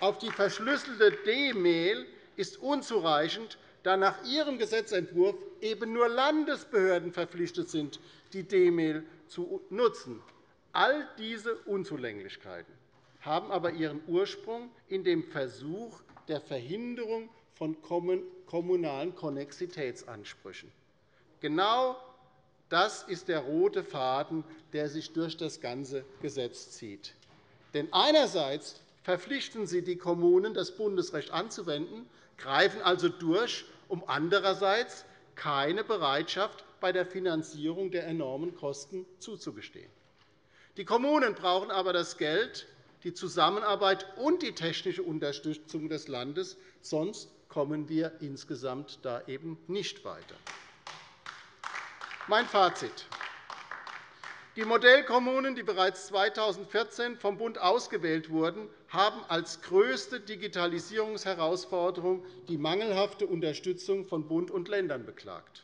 auf die verschlüsselte D-Mail ist unzureichend, da nach Ihrem Gesetzentwurf eben nur Landesbehörden verpflichtet sind, die D-Mail zu nutzen. All diese Unzulänglichkeiten haben aber ihren Ursprung in dem Versuch der Verhinderung von kommunalen Konnexitätsansprüchen. Genau das ist der rote Faden, der sich durch das ganze Gesetz zieht. Denn einerseits verpflichten Sie die Kommunen, das Bundesrecht anzuwenden, greifen also durch, um andererseits keine Bereitschaft bei der Finanzierung der enormen Kosten zuzugestehen. Die Kommunen brauchen aber das Geld, die Zusammenarbeit und die technische Unterstützung des Landes, sonst kommen wir insgesamt da eben nicht weiter. Mein Fazit. Die Modellkommunen, die bereits 2014 vom Bund ausgewählt wurden, haben als größte Digitalisierungsherausforderung die mangelhafte Unterstützung von Bund und Ländern beklagt.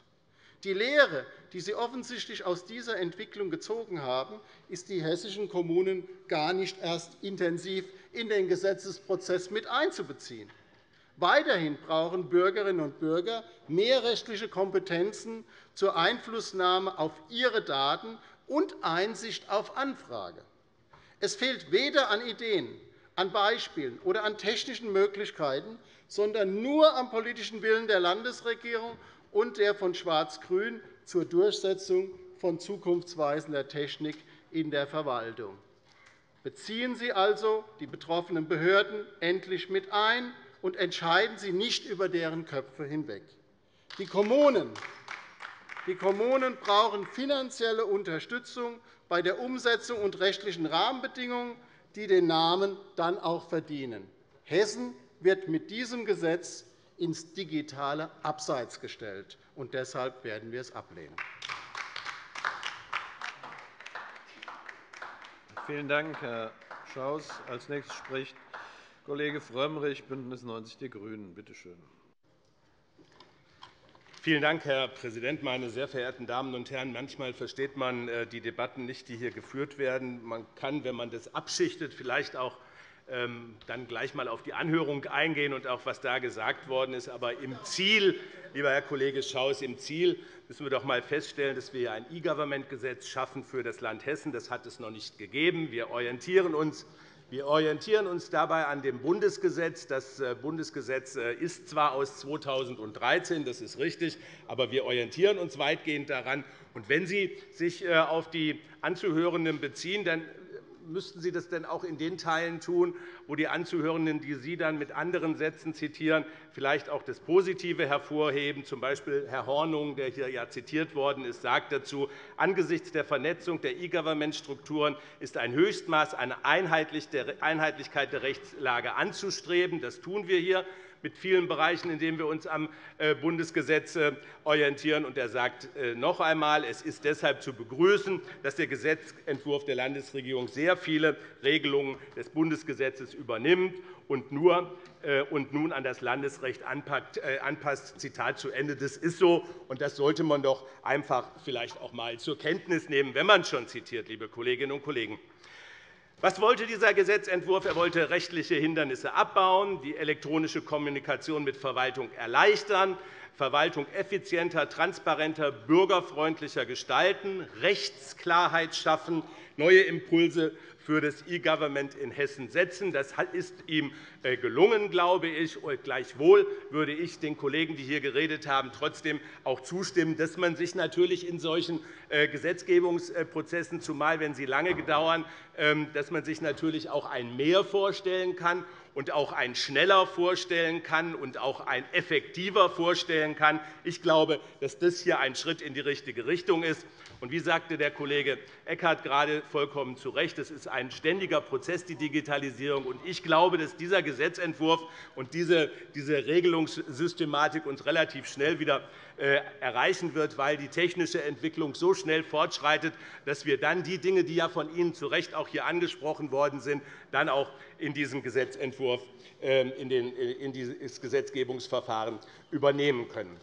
Die Lehre, die Sie offensichtlich aus dieser Entwicklung gezogen haben, ist, die hessischen Kommunen gar nicht erst intensiv in den Gesetzesprozess mit einzubeziehen. Weiterhin brauchen Bürgerinnen und Bürger mehr rechtliche Kompetenzen zur Einflussnahme auf ihre Daten und Einsicht auf Anfrage. Es fehlt weder an Ideen, an Beispielen oder an technischen Möglichkeiten, sondern nur am politischen Willen der Landesregierung und der von Schwarz-Grün zur Durchsetzung von zukunftsweisender Technik in der Verwaltung. Beziehen Sie also die betroffenen Behörden endlich mit ein und entscheiden Sie nicht über deren Köpfe hinweg. Die Kommunen die Kommunen brauchen finanzielle Unterstützung bei der Umsetzung und rechtlichen Rahmenbedingungen, die den Namen dann auch verdienen. Hessen wird mit diesem Gesetz ins digitale Abseits gestellt. Und deshalb werden wir es ablehnen. Vielen Dank, Herr Schaus. – Als nächstes spricht Kollege Frömmrich, BÜNDNIS 90 die GRÜNEN. Bitte schön. Vielen Dank, Herr Präsident, meine sehr verehrten Damen und Herren! Manchmal versteht man äh, die Debatten nicht, die hier geführt werden. Man kann, wenn man das abschichtet, vielleicht auch ähm, dann gleich einmal auf die Anhörung eingehen und auch, was da gesagt worden ist. Aber im Ziel, lieber Herr Kollege Schaus, im Ziel müssen wir doch einmal feststellen, dass wir ein E-Government-Gesetz schaffen für das Land Hessen. Das hat es noch nicht gegeben. Wir orientieren uns wir orientieren uns dabei an dem Bundesgesetz. Das äh, Bundesgesetz äh, ist zwar aus 2013, das ist richtig, aber wir orientieren uns weitgehend daran. Wenn Sie sich äh, auf die Anzuhörenden beziehen, dann müssten Sie das denn auch in den Teilen tun, wo die Anzuhörenden, die Sie dann mit anderen Sätzen zitieren, vielleicht auch das Positive hervorheben. Z. B. Herr Hornung, der hier ja zitiert worden ist, sagt dazu, angesichts der Vernetzung der E-Government-Strukturen ist ein Höchstmaß an Einheitlichkeit der Rechtslage anzustreben. Das tun wir hier mit vielen Bereichen, in denen wir uns am äh, Bundesgesetz äh, orientieren. er sagt äh, noch einmal, es ist deshalb zu begrüßen, dass der Gesetzentwurf der Landesregierung sehr viele Regelungen des Bundesgesetzes übernimmt und nur und nun an das Landesrecht anpasst. Zitat zu Ende. Das ist so, und das sollte man doch einfach vielleicht auch einmal zur Kenntnis nehmen, wenn man schon zitiert, liebe Kolleginnen und Kollegen. Was wollte dieser Gesetzentwurf? Er wollte rechtliche Hindernisse abbauen, die elektronische Kommunikation mit Verwaltung erleichtern, Verwaltung effizienter, transparenter, bürgerfreundlicher gestalten, Rechtsklarheit schaffen, neue Impulse für das E-Government in Hessen setzen. Das ist ihm äh, gelungen, glaube ich. Gleichwohl würde ich den Kollegen, die hier geredet haben, trotzdem auch zustimmen, dass man sich natürlich in solchen äh, Gesetzgebungsprozessen, zumal wenn sie lange dauern, ähm, dass man sich natürlich auch ein Mehr vorstellen kann und auch ein schneller vorstellen kann und auch ein effektiver vorstellen kann. Ich glaube, dass das hier ein Schritt in die richtige Richtung ist. Und wie sagte der Kollege Eckhardt gerade vollkommen zu Recht, es ist ein ständiger Prozess, die Digitalisierung. Und ich glaube, dass dieser Gesetzentwurf und diese Regelungssystematik uns relativ schnell wieder äh, erreichen wird, weil die technische Entwicklung so schnell fortschreitet, dass wir dann die Dinge, die ja von Ihnen zu Recht auch hier angesprochen worden sind, dann auch in diesem Gesetzentwurf ähm, in dieses Gesetzgebungsverfahren übernehmen können.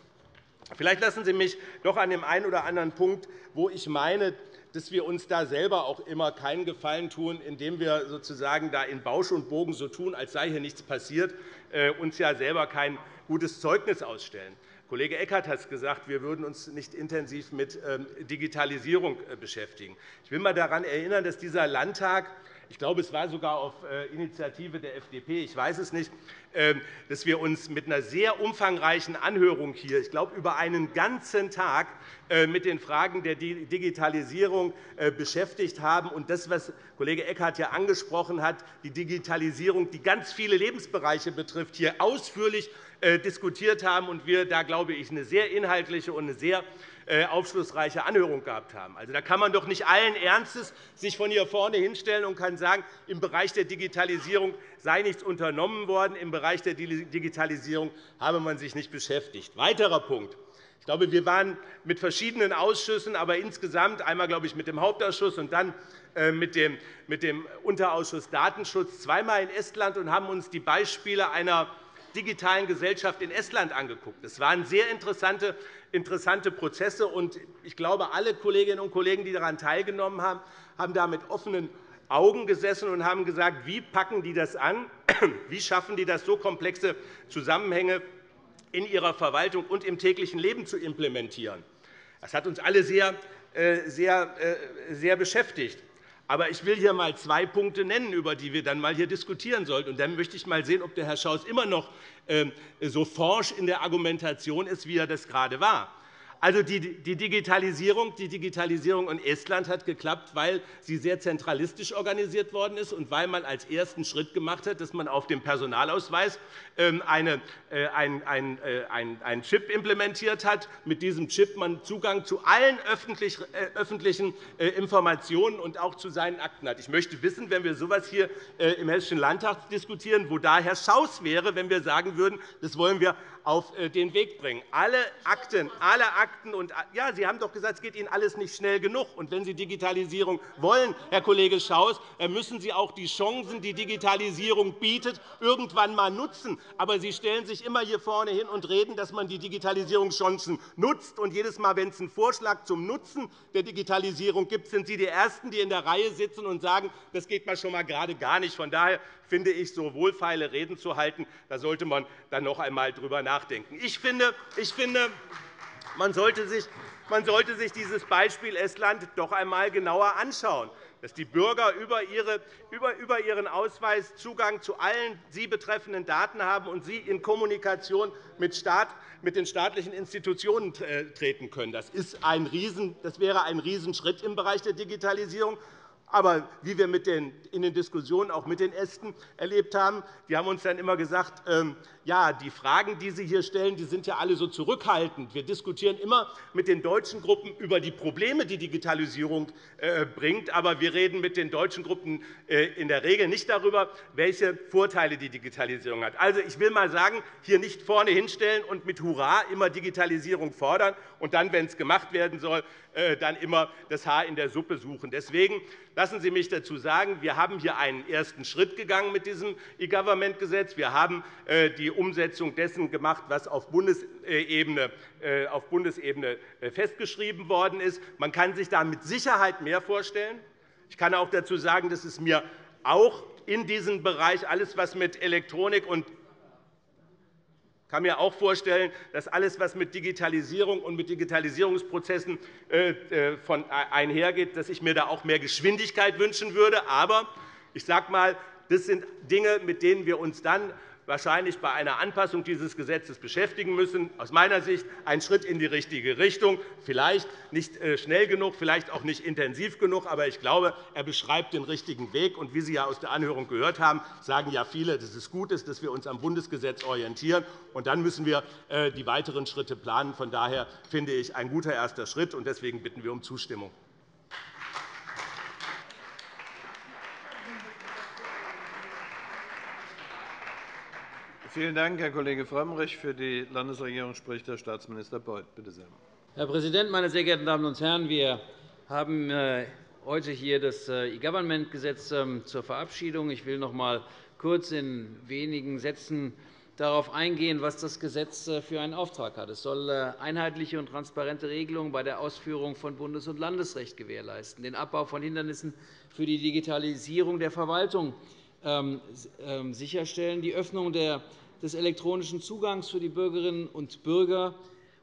Vielleicht lassen Sie mich doch an dem einen oder anderen Punkt, wo ich meine, dass wir uns da selber auch immer keinen Gefallen tun, indem wir sozusagen da in Bausch und Bogen so tun, als sei hier nichts passiert, äh, uns ja selber kein gutes Zeugnis ausstellen. Kollege Eckert hat gesagt, wir würden uns nicht intensiv mit ähm, Digitalisierung äh, beschäftigen. Ich will einmal daran erinnern, dass dieser Landtag ich glaube, es war sogar auf äh, Initiative der FDP, ich weiß es nicht, ähm, dass wir uns mit einer sehr umfangreichen Anhörung hier, ich glaube, über einen ganzen Tag äh, mit den Fragen der Digitalisierung äh, beschäftigt haben. Und das, was Kollege Eckhardt ja angesprochen hat, die Digitalisierung, die ganz viele Lebensbereiche betrifft, hier ausführlich diskutiert haben und wir da, glaube ich, eine sehr inhaltliche und eine sehr aufschlussreiche Anhörung gehabt haben. Also, da kann man doch nicht allen Ernstes sich von hier vorne hinstellen und kann sagen, im Bereich der Digitalisierung sei nichts unternommen worden, im Bereich der Digitalisierung habe man sich nicht beschäftigt. Weiterer Punkt. Ich glaube, wir waren mit verschiedenen Ausschüssen, aber insgesamt einmal glaube ich, mit dem Hauptausschuss und dann äh, mit dem Unterausschuss Datenschutz zweimal in Estland und haben uns die Beispiele einer digitalen Gesellschaft in Estland angeguckt. Es waren sehr interessante, interessante Prozesse. und Ich glaube, alle Kolleginnen und Kollegen, die daran teilgenommen haben, haben da mit offenen Augen gesessen und haben gesagt, wie packen die das an, wie schaffen die das, so komplexe Zusammenhänge in ihrer Verwaltung und im täglichen Leben zu implementieren. Das hat uns alle sehr, äh, sehr, äh, sehr beschäftigt. Aber ich will hier einmal zwei Punkte nennen, über die wir dann mal hier diskutieren sollten. Und dann möchte ich mal sehen, ob der Herr Schaus immer noch ähm, so forsch in der Argumentation ist, wie er das gerade war. Also die Digitalisierung, die Digitalisierung in Estland hat geklappt, weil sie sehr zentralistisch organisiert worden ist und weil man als ersten Schritt gemacht hat, dass man auf dem Personalausweis ähm, eine, äh, äh, einen Chip implementiert hat. Mit diesem Chip man Zugang zu allen äh, öffentlichen Informationen und auch zu seinen Akten hat. Ich möchte wissen, wenn wir so etwas hier im Hessischen Landtag diskutieren, wo da Herr Schaus wäre, wenn wir sagen würden, das wollen wir auf den Weg bringen. Alle Akten, alle Akten. Und, ja, Sie haben doch gesagt, es geht Ihnen alles nicht schnell genug. Und wenn Sie Digitalisierung wollen, Herr Kollege Schaus, müssen Sie auch die Chancen, die Digitalisierung bietet, irgendwann einmal nutzen. Aber Sie stellen sich immer hier vorne hin und reden, dass man die Digitalisierungschancen nutzt. Und jedes Mal, wenn es einen Vorschlag zum Nutzen der Digitalisierung gibt, sind Sie die Ersten, die in der Reihe sitzen und sagen, das geht mal schon mal gerade gar nicht. Von daher finde ich, so wohlfeile Reden zu halten, da sollte man dann noch einmal darüber nachdenken. Ich finde, ich finde man sollte sich man sollte sich dieses Beispiel Estland doch einmal genauer anschauen, dass die Bürger über ihren Ausweis Zugang zu allen sie betreffenden Daten haben und sie in Kommunikation mit den staatlichen Institutionen äh, treten können. Das, wäre ein Riesenschritt im Bereich der Digitalisierung. Aber wie wir in den Diskussionen auch mit den Ästen erlebt haben, wir haben uns dann immer gesagt, ähm, ja, die Fragen, die Sie hier stellen, die sind ja alle so zurückhaltend. Wir diskutieren immer mit den deutschen Gruppen über die Probleme, die Digitalisierung äh, bringt. Aber wir reden mit den deutschen Gruppen äh, in der Regel nicht darüber, welche Vorteile die Digitalisierung hat. Also, ich will einmal sagen, hier nicht vorne hinstellen und mit Hurra immer Digitalisierung fordern und dann, wenn es gemacht werden soll, äh, dann immer das Haar in der Suppe suchen. Deswegen lassen Sie mich dazu sagen, wir haben hier einen ersten Schritt gegangen mit diesem E-Government-Gesetz. Wir haben die Umsetzung dessen gemacht, was auf Bundesebene, äh, auf Bundesebene festgeschrieben worden ist. Man kann sich da mit Sicherheit mehr vorstellen. Ich kann auch dazu sagen, dass es mir auch in diesem Bereich alles, was mit Elektronik und kann mir auch vorstellen, dass alles, was mit Digitalisierung und mit Digitalisierungsprozessen äh, äh, einhergeht, dass ich mir da auch mehr Geschwindigkeit wünschen würde. Aber ich sage mal, das sind Dinge, mit denen wir uns dann wahrscheinlich bei einer Anpassung dieses Gesetzes beschäftigen müssen. Aus meiner Sicht ein Schritt in die richtige Richtung, vielleicht nicht äh, schnell genug, vielleicht auch nicht intensiv genug, aber ich glaube, er beschreibt den richtigen Weg. Und wie Sie ja aus der Anhörung gehört haben, sagen ja viele, dass es gut ist, dass wir uns am Bundesgesetz orientieren. Und dann müssen wir äh, die weiteren Schritte planen. Von daher finde ich ein guter erster Schritt, und deswegen bitten wir um Zustimmung. Vielen Dank, Herr Kollege Frömmrich. Für die Landesregierung spricht Herr Staatsminister Beuth. Bitte sehr. Herr Präsident, meine sehr geehrten Damen und Herren! Wir haben äh, heute hier das äh, E-Government-Gesetz ähm, zur Verabschiedung. Ich will noch einmal kurz in wenigen Sätzen darauf eingehen, was das Gesetz äh, für einen Auftrag hat. Es soll einheitliche und transparente Regelungen bei der Ausführung von Bundes- und Landesrecht gewährleisten, den Abbau von Hindernissen für die Digitalisierung der Verwaltung ähm, ähm, sicherstellen, die Öffnung der des elektronischen Zugangs für die Bürgerinnen und Bürger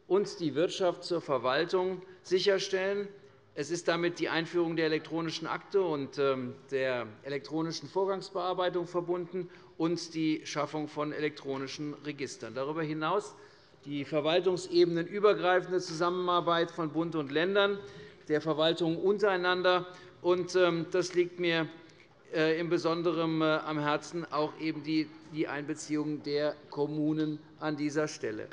und die Wirtschaft zur Verwaltung sicherstellen. Es ist damit die Einführung der elektronischen Akte und ähm, der elektronischen Vorgangsbearbeitung verbunden und die Schaffung von elektronischen Registern. Darüber hinaus die verwaltungsebenenübergreifende Zusammenarbeit von Bund und Ländern, der Verwaltungen untereinander. Ähm, das liegt mir im Besonderen äh, am Herzen auch eben die Einbeziehung der Kommunen an dieser Stelle.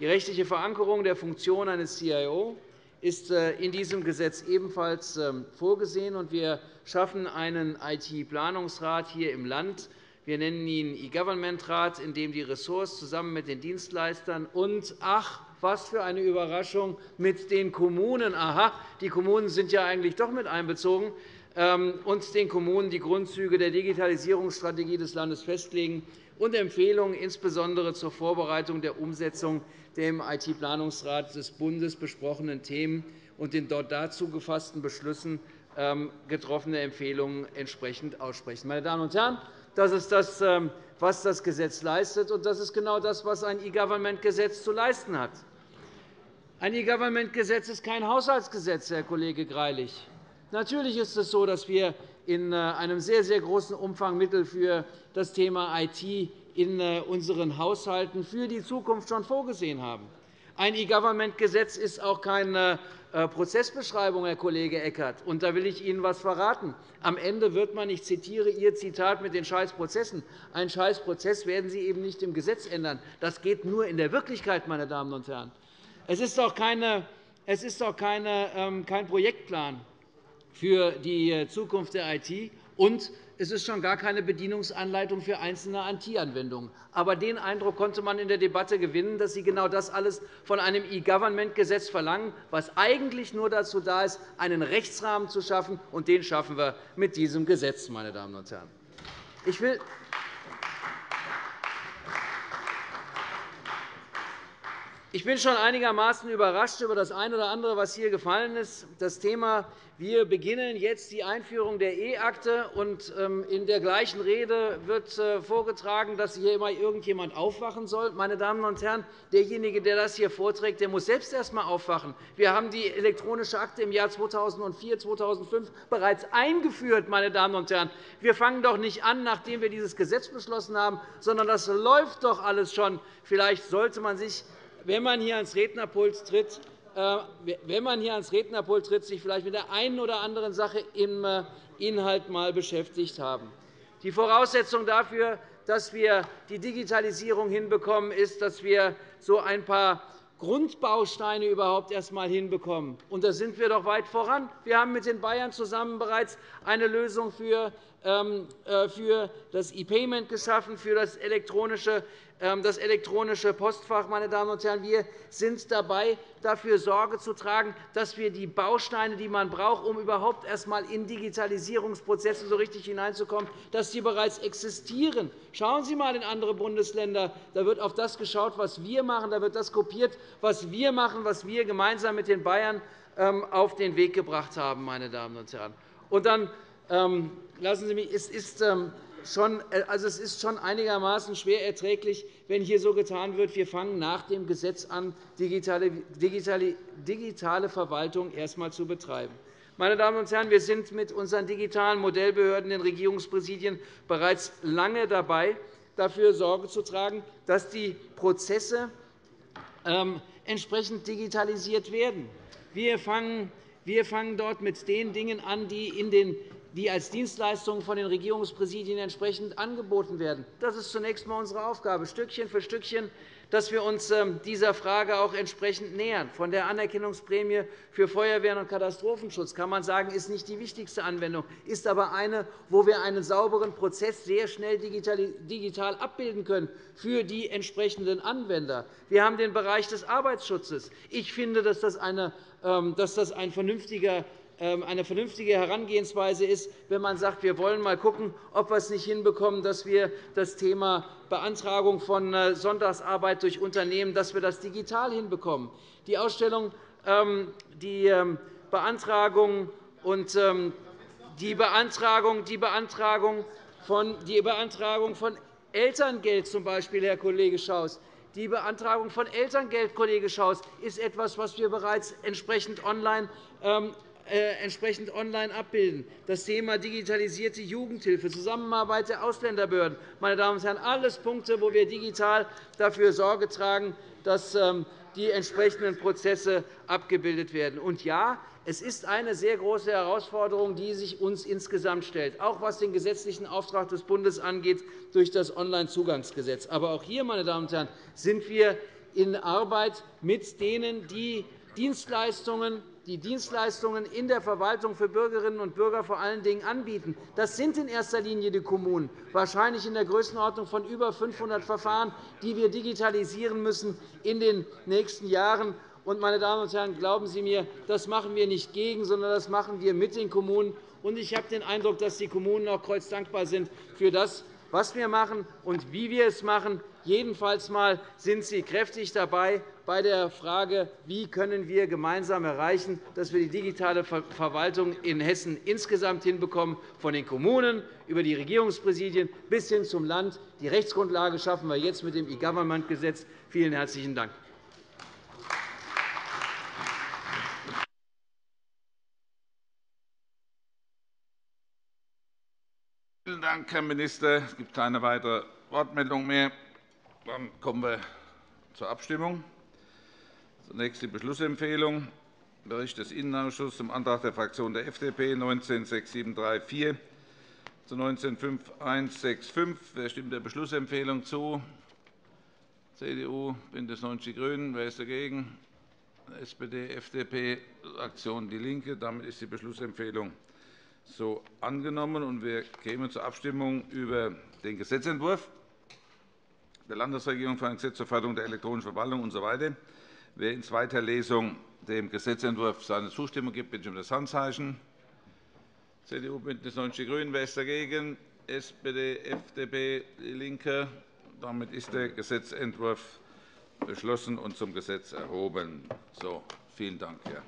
Die rechtliche Verankerung der Funktion eines CIO ist äh, in diesem Gesetz ebenfalls ähm, vorgesehen. Wir schaffen einen IT-Planungsrat hier im Land. Wir nennen ihn E-Government-Rat, in dem die Ressorts zusammen mit den Dienstleistern und ach, Was für eine Überraschung mit den Kommunen. Aha, die Kommunen sind ja eigentlich doch mit einbezogen und den Kommunen die Grundzüge der Digitalisierungsstrategie des Landes festlegen und Empfehlungen insbesondere zur Vorbereitung der Umsetzung der im IT-Planungsrat des Bundes besprochenen Themen und den dort dazu gefassten Beschlüssen ähm, getroffene Empfehlungen entsprechend aussprechen. Meine Damen und Herren, das ist das, ähm, was das Gesetz leistet, und das ist genau das, was ein E-Government-Gesetz zu leisten hat. Ein E-Government-Gesetz ist kein Haushaltsgesetz, Herr Kollege Greilich. Natürlich ist es so, dass wir in äh, einem sehr, sehr großen Umfang Mittel für das Thema IT in äh, unseren Haushalten für die Zukunft schon vorgesehen haben. Ein E-Government-Gesetz ist auch keine äh, Prozessbeschreibung, Herr Kollege Eckert. Und da will ich Ihnen etwas verraten. Am Ende wird man, ich zitiere Ihr Zitat mit den Scheißprozessen, einen Scheißprozess werden Sie eben nicht im Gesetz ändern. Das geht nur in der Wirklichkeit, meine Damen und Herren. Es ist doch keine, es ist doch keine, ähm, kein Projektplan für die äh, Zukunft der IT. Und es ist schon gar keine Bedienungsanleitung für einzelne IT-Anwendungen. Aber den Eindruck konnte man in der Debatte gewinnen, dass Sie genau das alles von einem E-Government-Gesetz verlangen, was eigentlich nur dazu da ist, einen Rechtsrahmen zu schaffen. Und den schaffen wir mit diesem Gesetz, meine Damen und Herren. Ich will Ich bin schon einigermaßen überrascht über das eine oder andere, was hier gefallen ist. Das Thema, wir beginnen jetzt die Einführung der E-Akte, und ähm, in der gleichen Rede wird äh, vorgetragen, dass hier immer irgendjemand aufwachen soll. Meine Damen und Herren, derjenige, der das hier vorträgt, der muss selbst erst einmal aufwachen. Wir haben die elektronische Akte im Jahr 2004, 2005 bereits eingeführt. Meine Damen und Herren. Wir fangen doch nicht an, nachdem wir dieses Gesetz beschlossen haben, sondern das läuft doch alles schon. Vielleicht sollte man sich wenn man hier ans Rednerpult tritt, äh, wenn man hier ans Rednerpult tritt, sich vielleicht mit der einen oder anderen Sache im äh, Inhalt mal beschäftigt haben. Die Voraussetzung dafür, dass wir die Digitalisierung hinbekommen, ist, dass wir so ein paar Grundbausteine überhaupt erst einmal hinbekommen. Und da sind wir doch weit voran. Wir haben mit den Bayern zusammen bereits eine Lösung für ähm, äh, das E-Payment geschaffen, für das elektronische das elektronische Postfach. Meine Damen und Herren, wir sind dabei, dafür Sorge zu tragen, dass wir die Bausteine, die man braucht, um überhaupt erst einmal in Digitalisierungsprozesse so richtig hineinzukommen, dass die bereits existieren. Schauen Sie einmal in andere Bundesländer. Da wird auf das geschaut, was wir machen. Da wird das kopiert, was wir machen, was wir gemeinsam mit den Bayern ähm, auf den Weg gebracht haben. Meine Damen und Herren. Und dann ähm, lassen Sie mich, es ist schon, äh, also es ist schon einigermaßen schwer erträglich, wenn hier so getan wird, wir fangen nach dem Gesetz an, digitale, digitale, digitale Verwaltung erst einmal zu betreiben. Meine Damen und Herren, wir sind mit unseren digitalen Modellbehörden, den Regierungspräsidien, bereits lange dabei, dafür Sorge zu tragen, dass die Prozesse ähm, entsprechend digitalisiert werden. Wir fangen dort mit den Dingen an, die in den die als Dienstleistungen von den Regierungspräsidien entsprechend angeboten werden. Das ist zunächst einmal unsere Aufgabe, Stückchen für Stückchen, dass wir uns ähm, dieser Frage auch entsprechend nähern. Von der Anerkennungsprämie für Feuerwehren und Katastrophenschutz kann man sagen, ist nicht die wichtigste Anwendung, ist aber eine, wo wir einen sauberen Prozess sehr schnell digital abbilden können für die entsprechenden Anwender. Wir haben den Bereich des Arbeitsschutzes. Ich finde, dass das, ähm, ein vernünftiger eine vernünftige Herangehensweise ist, wenn man sagt, wir wollen mal schauen, ob wir es nicht hinbekommen, dass wir das Thema Beantragung von äh, Sonntagsarbeit durch Unternehmen dass wir das digital hinbekommen. Die Ausstellung, ähm, die ähm, Beantragung und die Beantragung, die Beantragung von, die Beantragung von Elterngeld, z. B., Herr Kollege Schaus, die Beantragung von Elterngeld, Kollege Schaus, ist etwas, was wir bereits entsprechend online entsprechend online abbilden. Das Thema digitalisierte Jugendhilfe, Zusammenarbeit der Ausländerbehörden. Meine Damen und Herren, alles Punkte, wo wir digital dafür Sorge tragen, dass ähm, die entsprechenden Prozesse abgebildet werden. Und ja, es ist eine sehr große Herausforderung, die sich uns insgesamt stellt, auch was den gesetzlichen Auftrag des Bundes angeht durch das Onlinezugangsgesetz. Aber auch hier, meine Damen und Herren, sind wir in Arbeit mit denen, die Dienstleistungen die Dienstleistungen in der Verwaltung für Bürgerinnen und Bürger vor allen Dingen anbieten. Das sind in erster Linie die Kommunen, wahrscheinlich in der Größenordnung von über 500 Verfahren, die wir digitalisieren müssen in den nächsten Jahren. Und, meine Damen und Herren, glauben Sie mir, das machen wir nicht gegen, sondern das machen wir mit den Kommunen. Und ich habe den Eindruck, dass die Kommunen auch kreuzdankbar sind für das, was wir machen und wie wir es machen. Jedenfalls sind Sie kräftig dabei bei der Frage, wie können wir gemeinsam erreichen, dass wir die digitale Verwaltung in Hessen insgesamt hinbekommen, von den Kommunen über die Regierungspräsidien bis hin zum Land. Die Rechtsgrundlage schaffen wir jetzt mit dem E-Government-Gesetz. Vielen herzlichen Dank. Vielen Dank, Herr Minister. Es gibt keine weitere Wortmeldung mehr. Dann kommen wir zur Abstimmung. Zunächst die Beschlussempfehlung. Bericht des Innenausschusses zum Antrag der Fraktion der FDP 196734 zu 195165. Wer stimmt der Beschlussempfehlung zu? CDU, BÜNDNIS 90 die GRÜNEN. Wer ist dagegen? SPD, FDP, Fraktion DIE LINKE. Damit ist die Beschlussempfehlung so angenommen. Wir kämen zur Abstimmung über den Gesetzentwurf der Landesregierung für ein Gesetz zur Förderung der elektronischen Verwaltung usw. Wer in zweiter Lesung dem Gesetzentwurf seine Zustimmung gibt, bitte ich um das Handzeichen. CDU, BÜNDNIS 90 die GRÜNEN. Wer ist dagegen? SPD, FDP, DIE LINKE. Damit ist der Gesetzentwurf beschlossen und zum Gesetz erhoben. So, vielen Dank. Ja.